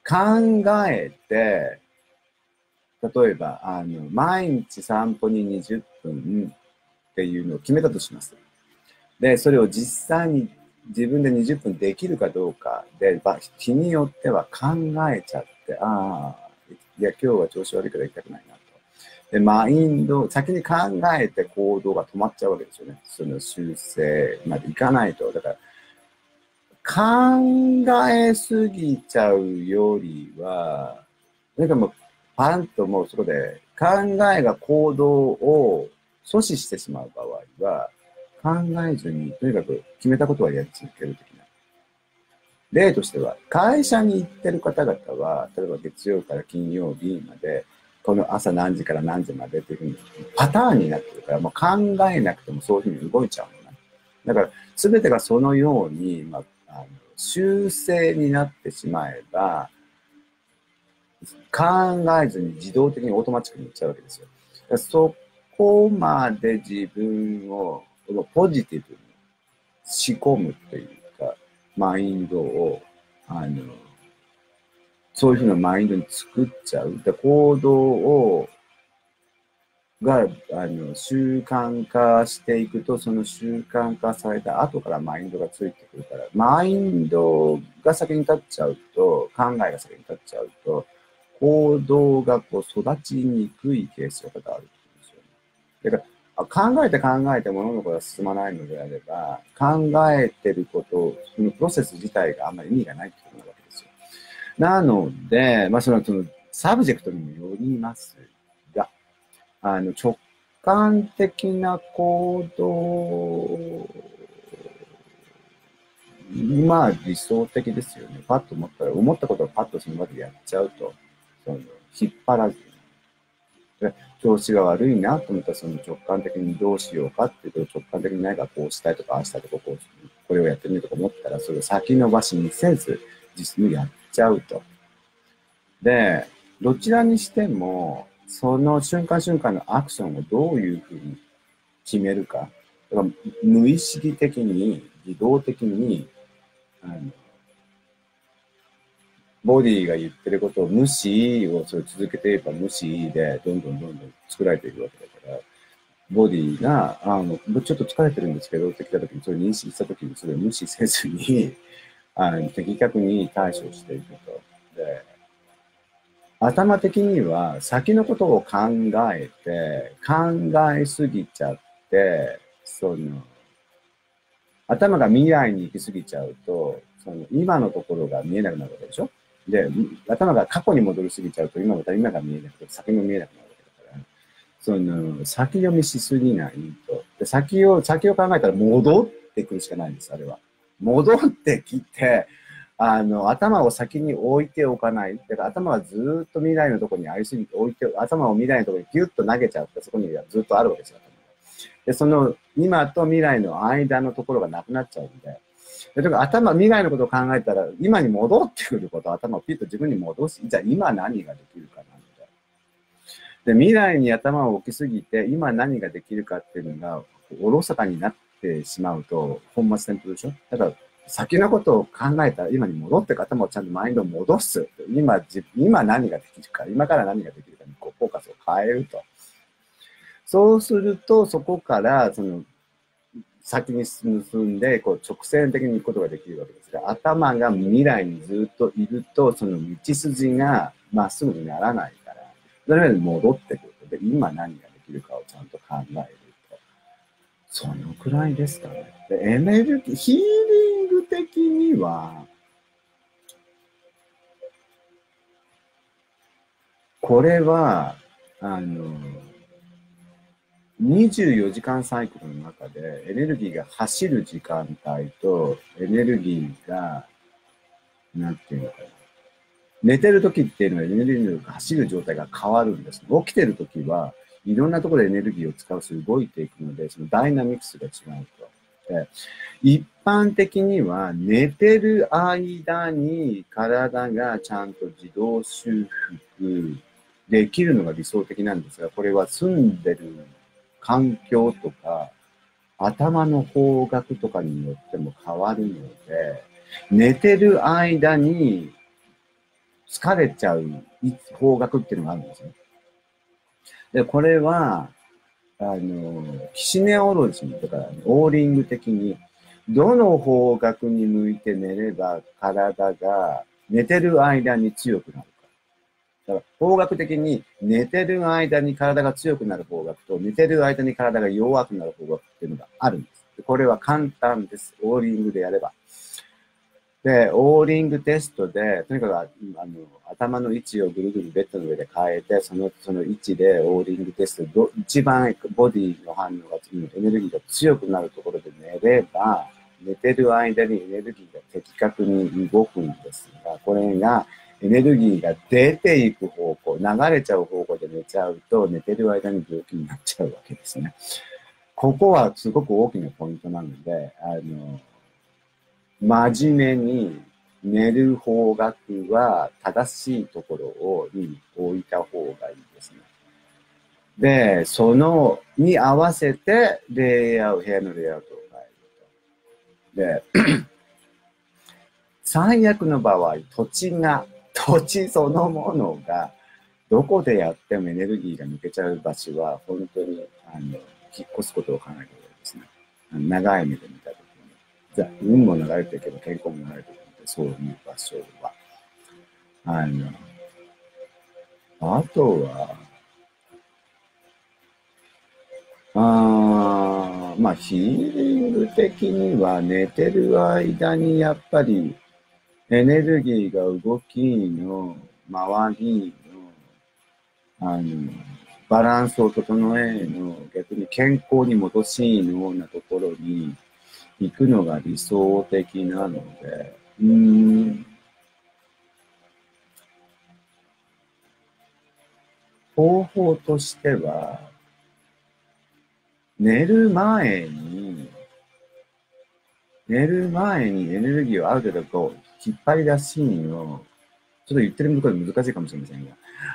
考えて、例えば、あの、毎日散歩に20分っていうのを決めたとします。で、それを実際に自分で20分できるかどうかで、日によっては考えちゃって、ああ、いや、今日は調子悪いから行きたくないなと。で、マインド、先に考えて行動が止まっちゃうわけですよね。その修正までいかないと。だから、考えすぎちゃうよりは、なんかもうパンともうそこで考えが行動を阻止してしまう場合は、考えずに、とにかく決めたことはやり続ける的な。例としては、会社に行ってる方々は、例えば月曜から金曜日まで、この朝何時から何時までっていうふうに、パターンになってるから、もう考えなくてもそういうふうに動いちゃうのね。だから、すべてがそのように、まあ、あの修正になってしまえば、考えずに自動的にオートマチックにいっちゃうわけですよ。そこまで自分をポジティブに仕込むというか、マインドを、あの、そういうふうなマインドに作っちゃう。で行動を、が、あの、習慣化していくと、その習慣化された後からマインドがついてくるから、マインドが先に立っちゃうと、考えが先に立っちゃうと、行動がこう育ちにくいケースが多々あるんですよね。だから考えて考えて物事が進まないのであれば、考えてること、そのプロセス自体があんまり意味がないってことなわけですよ。なので、まあその、その subject にもよりますが、あの、直感的な行動まあ理想的ですよね。パッと思ったら、思ったことをパッとその場でやっちゃうと。その引っ張らずに。調子が悪いなと思ったら、その直感的にどうしようかっていうと、直感的に何かこうしたいとか、ああしたいとか、こう、これをやってみるとか思ったら、それを先延ばしにせず、実にやっちゃうと。で、どちらにしても、その瞬間瞬間のアクションをどういうふうに決めるか。だから無意識的に、自動的に、あのボディが言ってることを無視をそれ続けていれば無視でどんどんどんどん作られていくわけだから、ボディが、あの、ちょっと疲れてるんですけどって来た時に、それ認識した時にそれを無視せずに、あの、的確に対処していくと。で、頭的には先のことを考えて、考えすぎちゃって、その、頭が未来に行き過ぎちゃうと、その今のところが見えなくなるわけでしょ？で、頭が過去に戻りすぎちゃうと、今また今が見えなくて、先も見えなくなるわけだから、その、先読みしすぎないと。で先を、先を考えたら戻ってくるしかないんです、あれは。戻ってきて、あの、頭を先に置いておかない。だから頭はずっと未来のところにありすぎて置いて、頭を未来のところにギュッと投げちゃって、そこにずっとあるわけですよ。で、その今と未来の間のところがなくなっちゃうんで、で、か頭、未来のことを考えたら、今に戻ってくること、頭をピッと自分に戻し、じゃあ今何ができるかなんで。で、未来に頭を置きすぎて、今何ができるかっていうのが、おろそかになってしまうと、本末転倒でしょ？だから、先のことを考えたら、今に戻って頭をちゃんとマインドを戻す。今、今何ができるか、今から何ができるかにこうフォーカスを変えると。そうすると、そこから、その、先に進んで、こう、直線的に行くことができるわけですが、頭が未来にずっといると、その道筋がまっすぐにならないから、それまで戻ってくると。で、今何ができるかをちゃんと考えると。そのくらいですかね。で、エネルギー、ヒーリング的には、これは、あの、24時間サイクルの中でエネルギーが走る時間帯とエネルギーが、なんていうのかな。寝てる時っていうのはエネルギーが走る状態が変わるんです。起きてる時はいろんなところでエネルギーを使うし動いていくので、そのダイナミクスが違うと。で一般的には寝てる間に体がちゃんと自動修復できるのが理想的なんですが、これは住んでる環境とか、頭の方角とかによっても変わるので、寝てる間に疲れちゃう方角っていうのがあるんですね。で、これは、あの、キシネオロジーとか、オーリング的に、どの方角に向いて寝れば体が寝てる間に強くなる。だから方角的に寝てる間に体が強くなる方角と寝てる間に体が弱くなる方角っていうのがあるんです。これは簡単です。オーリングでやれば。で、オーリングテストで、とにかくあの頭の位置をぐるぐるベッドの上で変えて、そのその位置でオーリングテストど、一番ボディの反応が、エネルギーが強くなるところで寝れば、寝てる間にエネルギーが的確に動くんですが、これがエネルギーが出ていく方向、流れちゃう方向で寝ちゃうと、寝てる間に病気になっちゃうわけですね。ここはすごく大きなポイントなので、あの、真面目に寝る方角は正しいところをに置いた方がいいですね。で、その、に合わせて、レイアウト、部屋のレイアウトを変えると。で、最悪の場合、土地が土地そのものが、どこでやってもエネルギーが抜けちゃう場所は、本当に、あの、引っ越すことを考えた方がいいですね。長い目で見たときに。じゃあ、運も流れていけば健康も流れていくので、そういう場所は。あの、あとは、あまあ、ヒーリング的には寝てる間にやっぱりエネルギーが動きの周りの、あの、バランスを整えの、逆に健康に戻しのようなところに行くのが理想的なので、うん、方法としては、寝る前に、寝る前にエネルギーをある程度こう引っ張り出しを、ちょっと言ってること難しいかもしれませんが、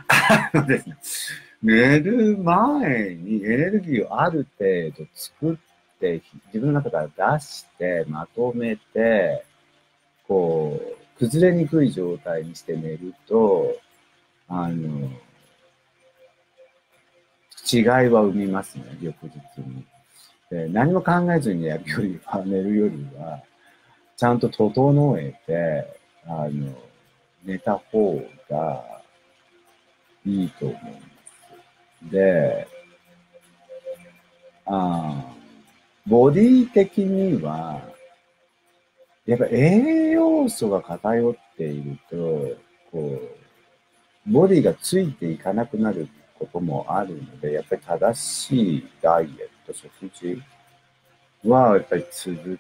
あのですね、寝る前にエネルギーをある程度作って、自分の中から出して、まとめて、こう、崩れにくい状態にして寝ると、あの、違いは生みますね、翌日に。で何も考えずにやるよりは、寝るよりは、ちゃんと整えて、あの、寝た方がいいと思うんです。で、あボディ的には、やっぱ栄養素が偏っていると、こう、ボディがついていかなくなることもあるので、やっぱり正しいダイエット、食事はやっぱり続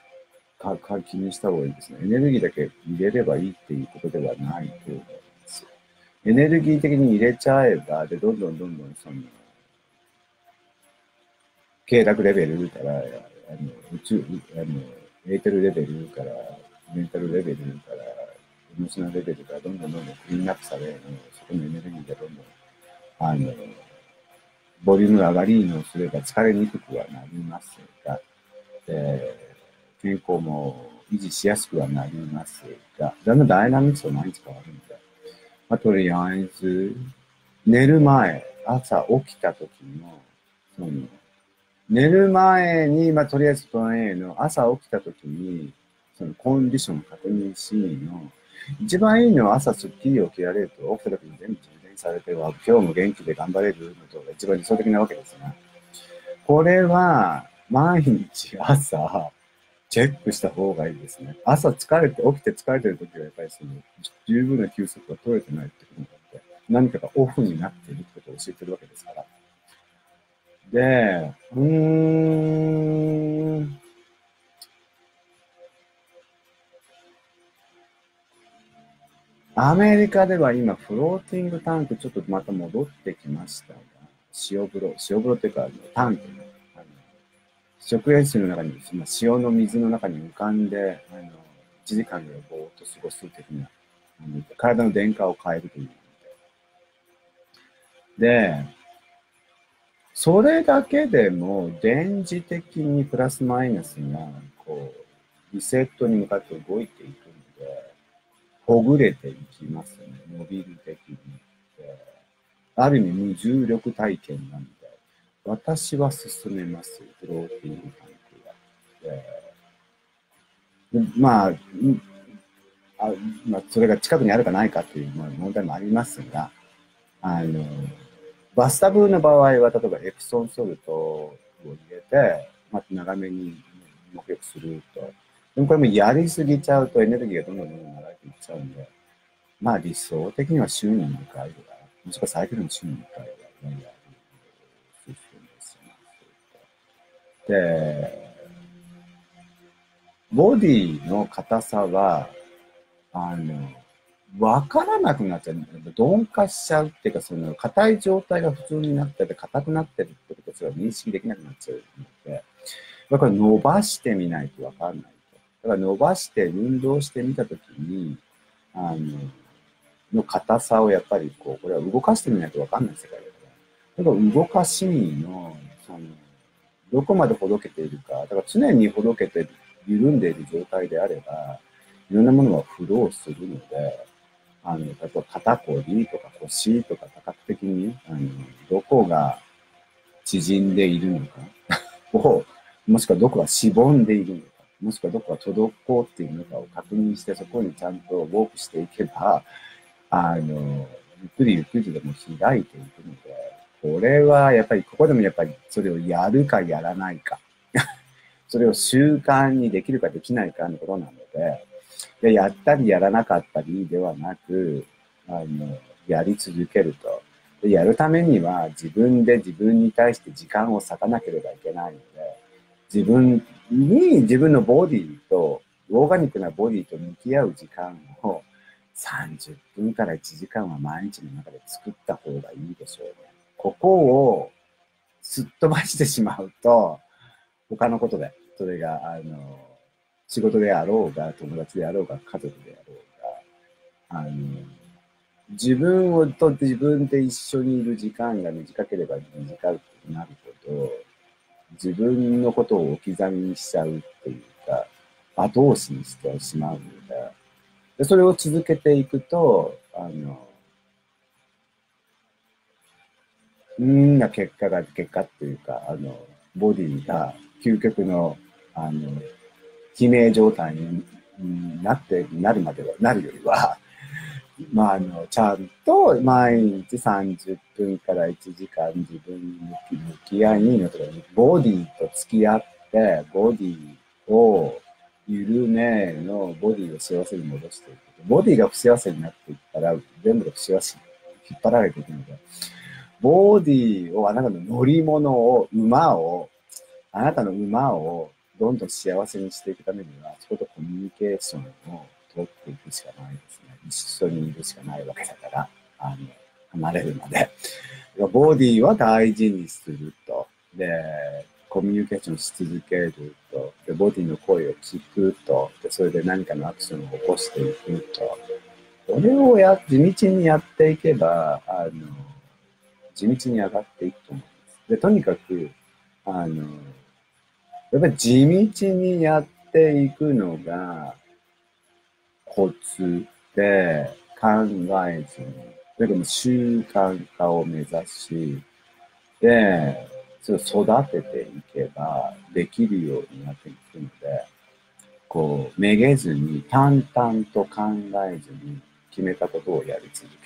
か、か気にした方がいいですね。エネルギーだけ入れればいいっていうことではないと思います。エネルギー的に入れちゃえば、で、どんどんどんどんその、経絡レベルから、あの、宇宙、あの、エーテルレベルから、メンタルレベルから、エモーショナルレベルからどんどんどんどんクリーンアップされ、そこのエネルギーがどんどん、あの、ボリューム上がりのすれば疲れにくくはなりますが、えー、健康も維持しやすくはなりますが、だんだんダイナミックスは毎日変わるんで、まあ、とりあえず、寝る前、朝起きた時の、その、寝る前に、まあ、とりあえずトレーの朝起きた時に、そのコンディションを確認しの、一番いいのは朝スッキリ起きられると、起きた時に全部充電されては、今日も元気で頑張れるのとが一番理想的なわけですね。これは、毎日朝、チェックした方がいいですね。朝疲れて、起きて疲れてる時はやっぱりその、十分な休息が取れてないってことなって、何かがオフになっているってことを教えてるわけですから。で、うーん。アメリカでは今、フローティングタンクちょっとまた戻ってきましたが、塩風呂、塩風呂っていうか、タンクね。食塩水の中に、まあ塩の水の中に浮かんで、あの1時間ぐらいぼーっと過ごす的な、あの体の電荷を変えるという。で、それだけでも電磁的にプラスマイナスがこうリセットに向かって動いていくので、ほぐれていきますね。伸びる的に。ある意味無重力体験なんです、私は進めます。プローティングタンクは。まあ、あまあ、それが近くにあるかないかっていう問題もありますが、あの、バスタブの場合は、例えばエプソンソルトを入れて、まあ、長めに目標すると。でもこれもやりすぎちゃうとエネルギーがどんどんどんどん流れていっちゃうんで、まあ理想的には週に2回ぐらい、もしくは最低でも週に2回ぐらいやる進めします。で、ボディの硬さは、あの、わからなくなっちゃう。鈍化しちゃうっていうか、その硬い状態が普通になってて、硬くなってるってことすら認識できなくなっちゃうので、だから伸ばしてみないとわかんないと。だから伸ばして運動してみたときに、あの、の硬さをやっぱりこう、これは動かしてみないとわかんない世界だから。だから動かしの、その、どこまでほどけているか、だから常にほどけて緩んでいる状態であれば、いろんなものがフローするので、あの、例えば肩こりとか腰とか多角的に、あの、どこが縮んでいるのか。を、もしくはどこがしぼんでいるのか、もしくはどこが滞っているのかを確認して、そこにちゃんとウォークしていけば、あの、ゆっくりゆっくりでも開いていくので、これはやっぱり、ここでもやっぱりそれをやるかやらないか、それを習慣にできるかできないかのことなので、で、やったりやらなかったりではなく、あの、やり続けると。で、やるためには自分で自分に対して時間を割かなければいけないので、自分に自分のボディと、オーガニックなボディと向き合う時間を30分から1時間は毎日の中で作った方がいいでしょうね。ここをすっ飛ばしてしまうと、他のことで、それが、あの、仕事であろうが、友達であろうが、家族であろうが、あの、自分をと自分で一緒にいる時間が短ければ短くなるほど、自分のことを置き去りにしちゃうっていうか、後押しにしてしまうので、でそれを続けていくと、あの、うんな結果が、結果っていうか、あの、ボディが究極の、あの、悲鳴状態になって、なるまでは、なるよりは、まあ、あの、ちゃんと毎日30分から1時間自分に向き合いのとか、ボディと付き合って、ボディを緩めのボディを幸せに戻していく。ボディが不幸せになっていったら、全部が不幸せに引っ張られていくので、ボディをあなたの乗り物を、馬を、あなたの馬をどんどん幸せにしていくためには、そことコミュニケーションを取っていくしかないですね。一緒にいるしかないわけだから、あの、離れるまで。ボディは大事にすると。で、コミュニケーションし続けると。で、ボディの声を聞くと。で、それで何かのアクションを起こしていくと。これをや、地道にやっていけば、あの、地道に上がっていくと思います。で、とにかく、あの、やっぱり地道にやっていくのがコツで考えずに、だけど習慣化を目指し、で、それを育てていけばできるようになっていくので、こう、めげずに淡々と考えずに決めたことをやり続ける。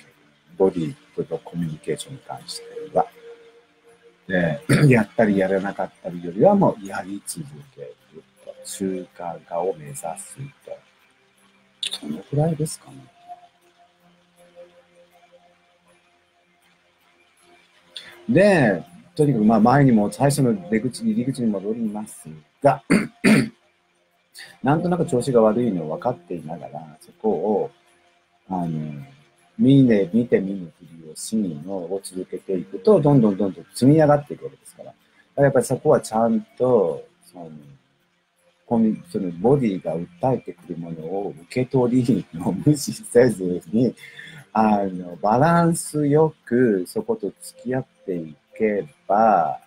ボディとコミュニケーションに関しては。で、やったりやらなかったりよりはもうやり続けると。習慣化を目指すと。そのくらいですかね。で、とにかくまあ前にも最初の出口、入り口に戻りますが、なんとなく調子が悪いのを分かっていながら、そこを、あの、見て、見て見ぬふりをしのを続けていくと、どんどんどんどん積み上がっていくわけですから。やっぱりそこはちゃんと、その、そのボディが訴えてくるものを受け取りの無視せずに、あの、バランスよくそこと付き合っていけば、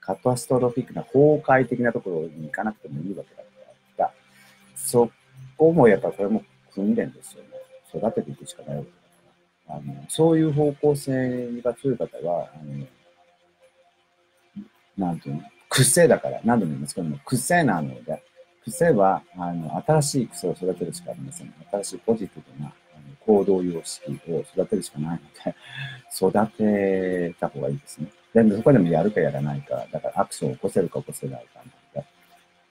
カタストロフィックな崩壊的なところに行かなくてもいいわけだから。そこもやっぱこれも訓練ですよね。育てていくしかないわけ。あのそういう方向性が強い方は、あのなんていうの、癖だから、何度も言いますけども、癖なので、癖は、あの、新しい癖を育てるしかありません。新しいポジティブな行動様式を育てるしかないので、育てた方がいいですね。で、そこでもやるかやらないか、だからアクションを起こせるか起こせないかなの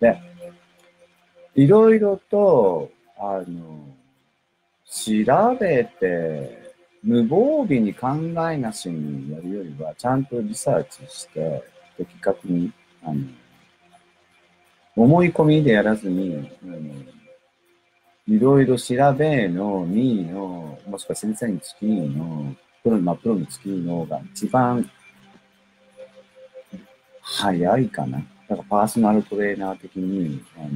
で。で、いろいろと、あの、調べて、無防備に考えなしにやるよりは、ちゃんとリサーチして、的確に、あの、思い込みでやらずに、あのいろいろ調べの、見の、もしくは先生につきの、プロ、まあ、プロにつきのが一番早いかな。だかパーソナルトレーナー的に、あの、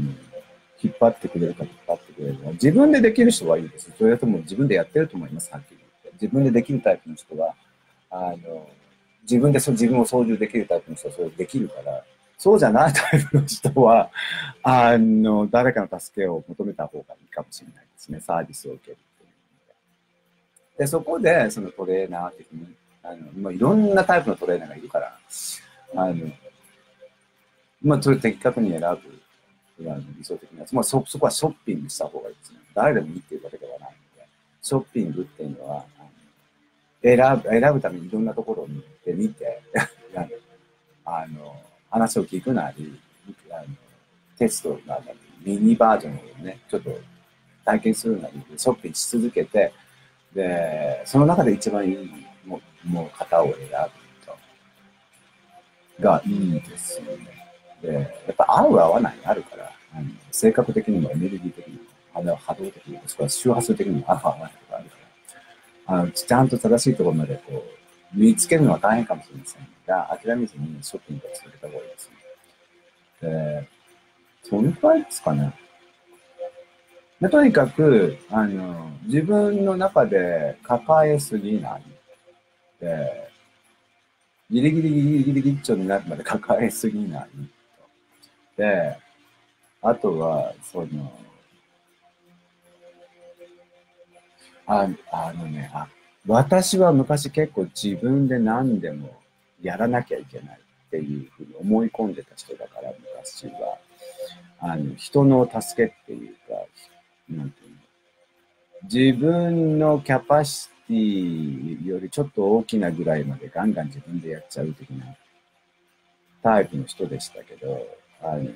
引っ張ってくれるか引っ張ってくれるか。自分でできる人はいいです。それとも自分でやってると思います、はっきり。自分でできるタイプの人は、あの、自分でそ自分を操縦できるタイプの人はそれできるから、そうじゃないタイプの人は、あの、誰かの助けを求めた方がいいかもしれないですね。サービスを受けるっていうで。で、そこで、そのトレーナー的に、あの、まあ、いろんなタイプのトレーナーがいるから、あの、まあ、それ的確に選ぶ、あの理想的なやつ。まあ、そ、そこはショッピングした方がいいですね。誰でもいいっていうわけではないので、ショッピングっていうのは、選ぶ、選ぶためにいろんなところに行ってみて、あの、話を聞くなり、あのテストなり、ミニバージョンをね、ちょっと体験するなり、ショッピングし続けて、で、その中で一番いいももう型を選ぶと、がいいですよね。で、やっぱ合う合わないあるから、あの性格的にもエネルギー的にも、あの波動的にも、それは周波数的にも合う合わないとかあるから、あのちゃんと正しいところまでこう、見つけるのは大変かもしれませんが、諦めずにショッピングを続けた方がいいですね。で、そのくらいですかね。でとにかく、あの、自分の中で抱えすぎない。で、ギリギリギリギリギリッチョになるまで抱えすぎない。で、あとは、その、ああのね、あ、私は昔結構自分で何でもやらなきゃいけないっていうふうに思い込んでた人だから昔は、あの、人の助けっていうか、なんていうの、自分のキャパシティよりちょっと大きなぐらいまでガンガン自分でやっちゃう的なタイプの人でしたけど、あの、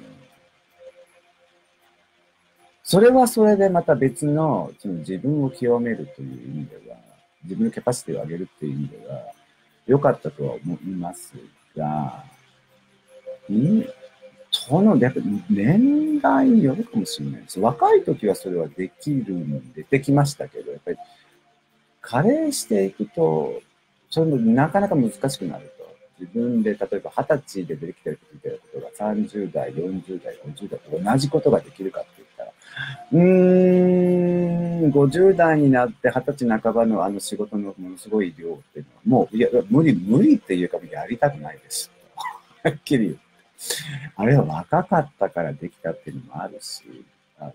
それはそれでまた別のその自分を極めるという意味では、自分のキャパシティを上げるっていう意味では、良かったとは思いますが、んその、やっぱ年代によるかもしれないです。若い時はそれはできるんで、できましたけど、やっぱり、加齢していくと、そのなかなか難しくなると。自分で、例えば二十歳でできてることが30代、40代、50代と同じことができるかって言ったら、うーん、50代になって二十歳半ばのあの仕事のものすごい量っていうのは、もう、いや、無理、無理っていうか、やりたくないです。はっきり言う。あれは若かったからできたっていうのもあるし、あの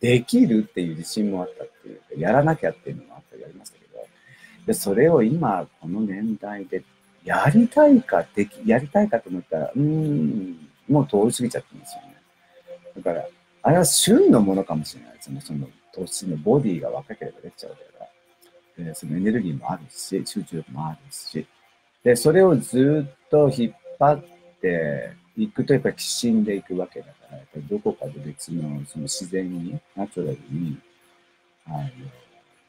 できるっていう自信もあったっていうか、やらなきゃっていうのもあったりやりましたけど、で、それを今、この年代で、やりたいか、でき、やりたいかと思ったら、うーん、もう通り過ぎちゃってますよね。だから、あれは旬のものかもしれないですね。その、年のボディが若ければできちゃうから。で、そのエネルギーもあるし、集中力もあるし。で、それをずっと引っ張って、行くとやっぱりきしんでいくわけだから、やっぱりどこかで別のその自然に、ナチュラルに、あの、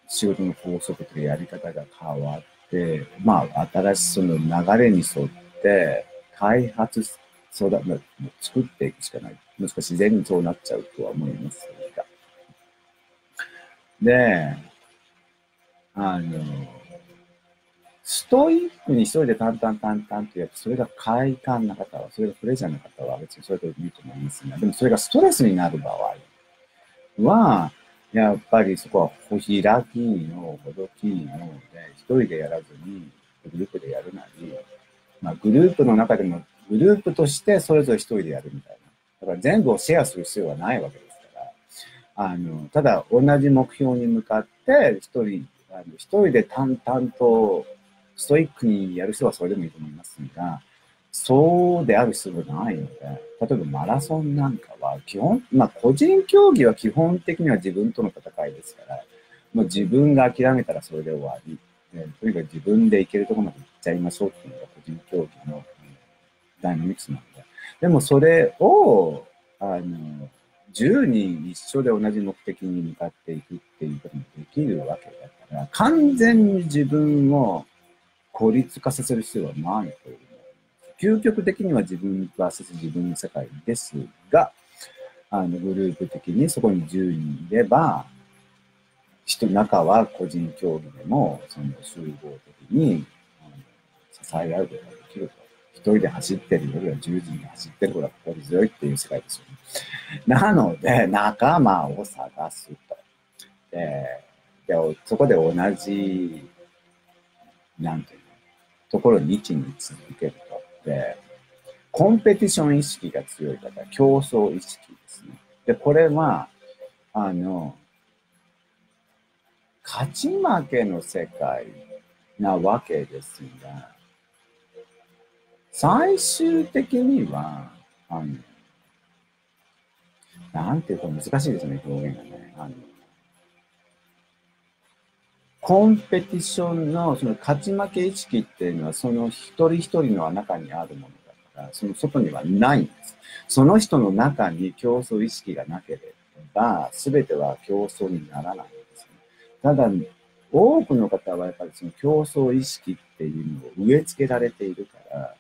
仕事の法則とかやり方が変わって、まあ、新しいその流れに沿って開発、そうだ、作っていくしかない。もしくは自然にそうなっちゃうとは思いますが。で、あの、ストイックに一人で淡々淡々とやって、それが快感な方は、それがプレジャーな方は別にそれでいいと思いますが、でもそれがストレスになる場合は、やっぱりそこはお開きの、ほどきので、一人でやらずに、グループでやるなり、まあグループの中でも、グループとしてそれぞれ一人でやるみたいな。全部をシェアする必要はないわけですから、あの、ただ同じ目標に向かって一人、あの一人で淡々とストイックにやる人はそれでもいいと思いますが、そうである必要がないので、例えばマラソンなんかは基本、まあ個人競技は基本的には自分との戦いですから、もう自分が諦めたらそれで終わり。でとにかく自分で行けるところまで行っちゃいましょうっていうのが個人競技のダイナミックスなので。でもそれを、あの、10人一緒で同じ目的に向かっていくっていうこともできるわけだから、完全に自分を孤立化させる必要はないと思う。究極的には自分 VS 自分の世界ですが、あの、グループ的にそこに10人いれば、人、中は個人競技でも、その集合的に、支え合うとがで。一人で走ってるよりは10人で走ってる方が心強いっていう世界ですよね。なので、仲間を探すと。で、でそこで同じ、なんていうのところに位置に続けると。で、コンペティション意識が強い方、競争意識ですね。で、これは、あの、勝ち負けの世界なわけですが、最終的には、あの、なんていうか難しいですね、表現がね。あのコンペティションのその勝ち負け意識っていうのは、その一人一人の中にあるものだから、その外にはないんです。その人の中に競争意識がなければ、すべては競争にならないんですね。ただ、多くの方はやっぱりその競争意識っていうのを植え付けられているから、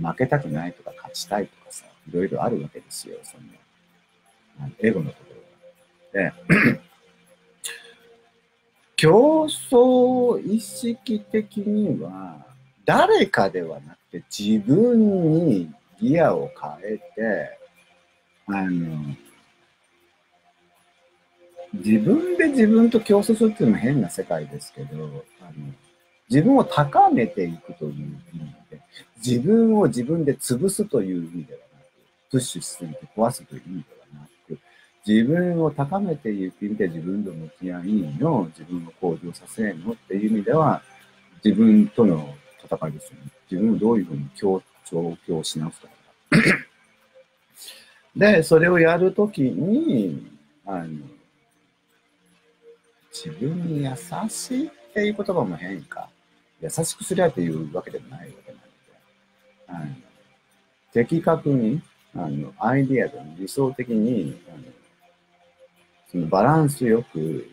負けたくないとか勝ちたいとかさ、いろいろあるわけですよ、その、エゴのところが。で、競争意識的には、誰かではなくて自分にギアを変えて、あの、自分で自分と競争するっていうのも変な世界ですけど、あの自分を高めていくという意味、自分を自分で潰すという意味ではなく、プッシュしすぎて壊すという意味ではなく、自分を高めていく意味で自分と向き合いの、自分を向上させるの？っていう意味では、自分との戦いですよね。自分をどういうふうに強調強し直すか。で、それをやるときに、あの、自分に優しいっていう言葉も変か。優しくすりゃというわけでもないわけなので、あの的確に、あの、アイディアで理想的に、あのそのバランスよく、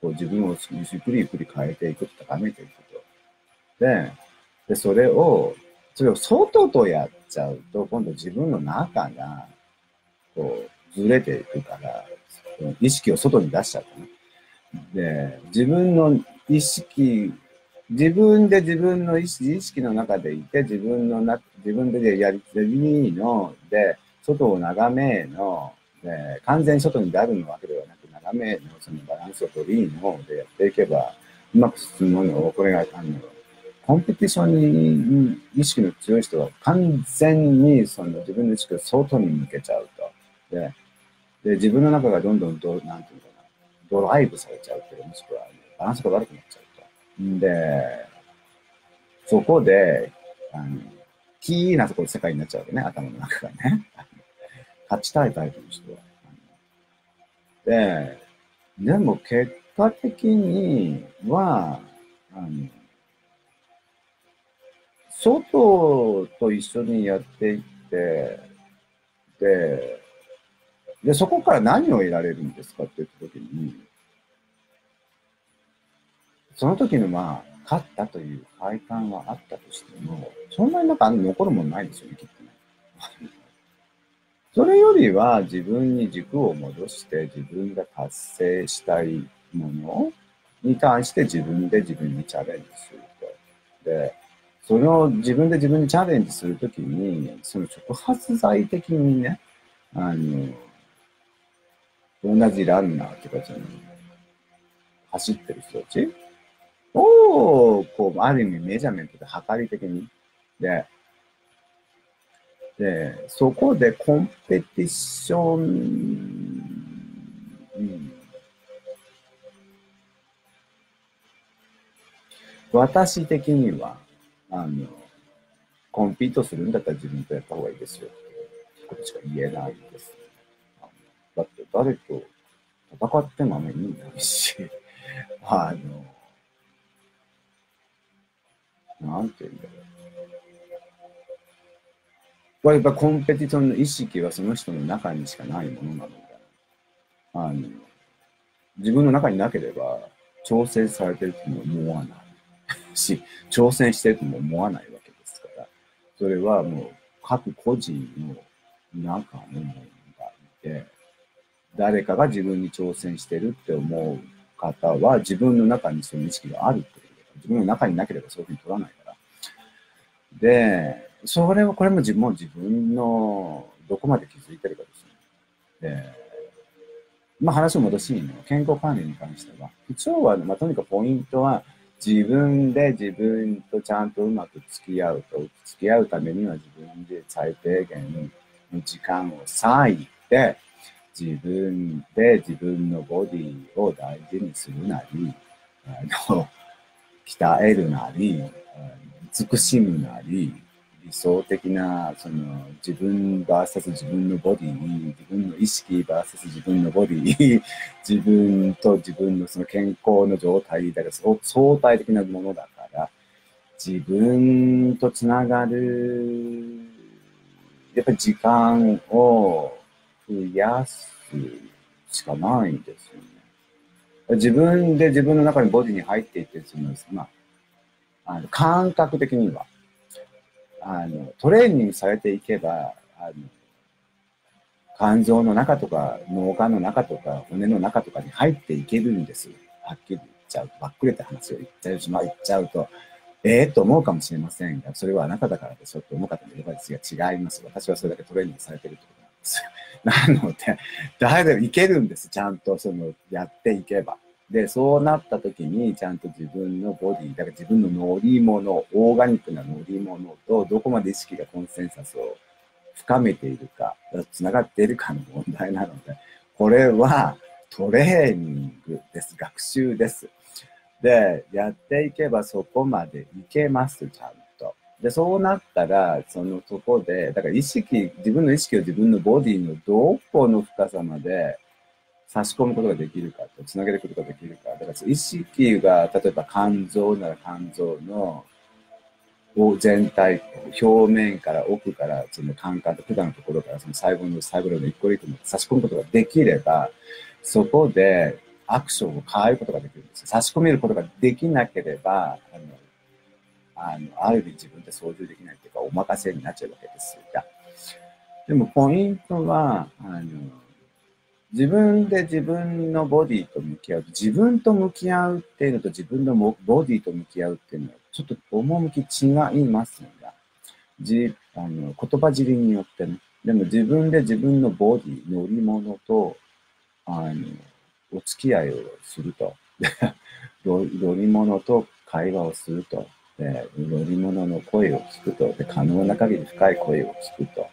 こう自分をゆっくりゆっくり変えていくと、高めていくと。で、で、それを、それを外とやっちゃうと、今度自分の中が、こう、ずれていくから、意識を外に出しちゃうとね。で、自分の意識、自分で自分の意識意識の中でいて、自分のな、自分でやり、やりの、で、外を眺めの、で、完全に外に出るのわけではなく、眺めのそのバランスを取りのでやっていけば、うまく進むのを、これが、あの、コンペティションに意識の強い人は完全にその自分の意識を外に向けちゃうと。で、で自分の中がどんどんど、なんていうのかな、ドライブされちゃうというもしくは、バランスが悪くなっちゃう。で、そこで、あの、キーなところ世界になっちゃうわけね、頭の中がね。勝ちたいタイプの人は。で、でも結果的には、あの、外と一緒にやっていって、で、で、そこから何を得られるんですかって言ったときに、その時のまあ、勝ったという快感はあったとしても、そんなになんか残るものないですよね、きっとね。それよりは自分に軸を戻して自分が達成したいものに対して自分で自分にチャレンジすると。で、その自分で自分にチャレンジするときに、その触発剤的にね、あの、同じランナーとかその、走ってる人たちを、こう、ある意味メジャーメントで測り的に。で、で、そこでコンペティション、うん、私的には、あの、コンピートするんだったら自分とやった方がいいですよ。ことしか言えないです。だって誰と戦ってもあんまり意味ないし、あの、なんて言うんだろう。やっぱコンペティションの意識はその人の中にしかないものなので、あの、自分の中になければ調整されてるとも思わないし、挑戦してるとも思わないわけですから、それはもう各個人の中のものがいて、誰かが自分に挑戦してるって思う方は自分の中にその意識があるってこと自分の中になければそういうふうに取らないから。で、それは、これも自分も自分のどこまで気づいてるかですね。で、まあ話を戻しに、健康管理に関しては、一応は、まあとにかくポイントは、自分で自分とちゃんとうまく付き合うと、付き合うためには自分で最低限の時間を割いて、自分で自分のボディを大事にするなり、あの、鍛えるなり、慈しむなり、理想的な、その、自分 VS 自分のボディ、自分の意識 VS 自分のボディ、自分と自分のその健康の状態だから相対的なものだから、自分とつながる、やっぱり時間を増やすしかないんですよね。自分で自分の中にボディに入っていって、その、まあ、あの感覚的には、あの、トレーニングされていけば、あの、肝臓の中とか、脳幹の中とか、骨の中とかに入っていけるんです。はっきり言っちゃうと、ばっくれた話を言っちゃうし、まあ言っちゃうと、ええー、と思うかもしれませんが、それはあなただからでしょって思う方もいればですが、違います。私はそれだけトレーニングされてるってことなんですよね。なので、誰でもいけるんです。ちゃんとその、やっていけば。で、そうなった時に、ちゃんと自分のボディ、だから自分の乗り物、オーガニックな乗り物と、どこまで意識がコンセンサスを深めているか、つながっているかの問題なので、これはトレーニングです。学習です。で、やっていけばそこまでいけます、ちゃん。で、そうなったら、そのとこで、だから意識、自分の意識を自分のボディのどこの深さまで差し込むことができるかと、つなげることができるか。だから意識が、例えば肝臓なら肝臓の全体、表面から奥から、そのカンカンと管のところから、その細胞の細胞の一個一個に差し込むことができれば、そこでアクションを変えることができるんです。差し込めることができなければ、あのあの、ある意味自分で操縦できないっていうか、お任せになっちゃうわけですが。でも、ポイントは、あの、自分で自分のボディと向き合う。自分と向き合うっていうのと自分のボディと向き合うっていうのは、ちょっと趣違いますが、じあの言葉尻によってね。でも自分で自分のボディ、乗り物と、あの、お付き合いをすると。乗り物と会話をすると。で乗り物の声を聞くと。で可能な限り深い声を聞くと。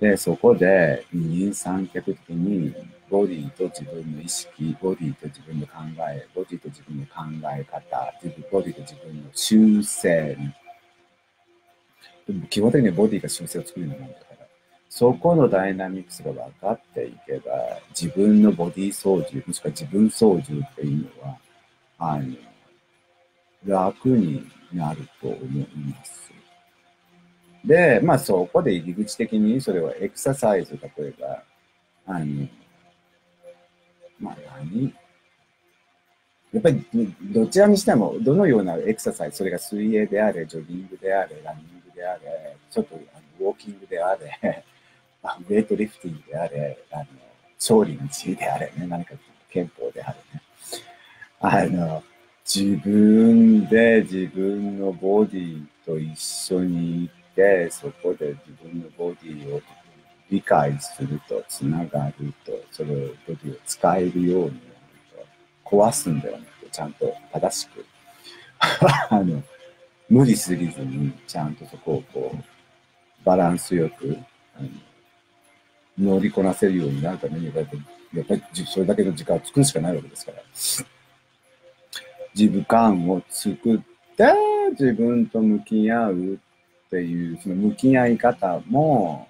で、そこで二人三脚的にボディと自分の意識、ボディと自分の考え、ボディと自分の考え方、ボディと自分の修正でも。基本的にボディが修正を作るようなものだから、そこのダイナミクスが分かっていけば、自分のボディ操縦、もしくは自分操縦っていうのは、あの、楽になると思います。で、まあそこで入り口的にそれはエクササイズ、例えば、あの、まあ何？やっぱりどちらにしても、どのようなエクササイズ、それが水泳であれ、ジョギングであれ、ランニングであれ、ちょっとあのウォーキングであれ、ウェイトリフティングであれ、あの勝利の地位であれね、何か憲法であれね。あの、自分で自分のボディと一緒にいて、そこで自分のボディを理解すると、つながると、それをボディを使えるようになると、壊すんではなくて、ちゃんと正しく、あの、無理すぎずに、ちゃんとそこをこう、バランスよく、あの乗りこなせるようになるために、やっぱりそれだけの時間を作るしかないわけですから。自分感を作って、自分と向き合うっていう、その向き合い方も、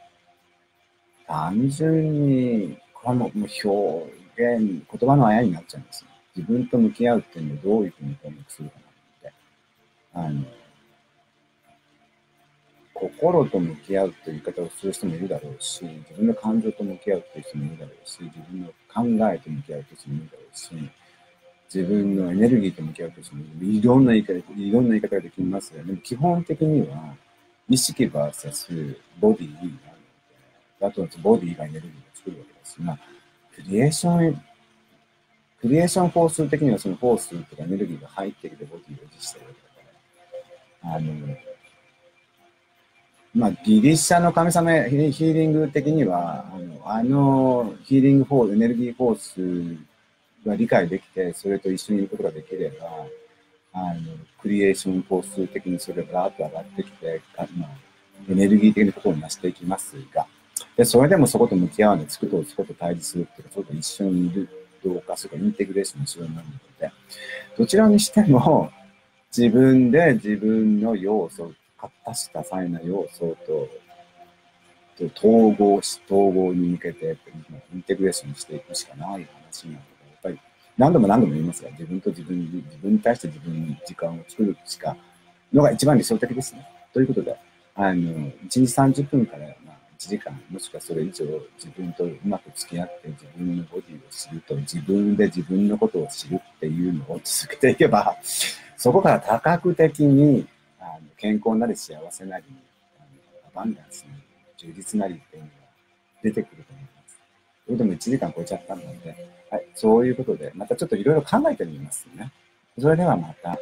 単純に、これも表現、言葉のあやになっちゃうんですね。自分と向き合うっていうのをどういうふうに項目するかなので、あの、心と向き合うという言い方をする人もいるだろうし、自分の感情と向き合うという人もいるだろうし、自分の考えと向き合うという人もいるだろうし、自分のエネルギーと向き合うという人もい。ろんな言い方、いろんな言い方ができますが、でも基本的には、意識 vs ボディなので、あとはボディがエネルギーを作るわけですが、クリエーション、クリエーションフォース的にはそのフォースとかエネルギーが入ってきてボディを維持してるわけだから、あの、まあ、ギリシャの神様ヒーリング的には、あの、あのヒーリングフォース、エネルギーフォースが理解できて、それと一緒にいることができれば、あの、クリエーション工数的にそれがガーッと上がってきて、まあ、エネルギー的なことを成していきますが、で、それでもそこと向き合わない、つくとそこと対峙するっていうか、ちょっと一緒にいるどうか、それかインテグレーションしようになるので、どちらにしても、自分で自分の要素、かったした際な要素と、と統合し、統合に向けて、インテグレーションしていくしかない話なので、何度も何度も言いますが、自分と自分に、自分に対して自分に時間を作るしか、のが一番理想的ですね。ということで、あの、1日30分から、まあ、1時間、もしくはそれ以上、自分とうまく付き合って自分のボディを知ると、自分で自分のことを知るっていうのを続けていけば、そこから多角的に、あの健康なり幸せなり、あのアバンダンスなり、充実なりっていうのが出てくると思います。それでも1時間超えちゃったので、はい、そういうことで、またちょっといろいろ考えてみますね。それではまた。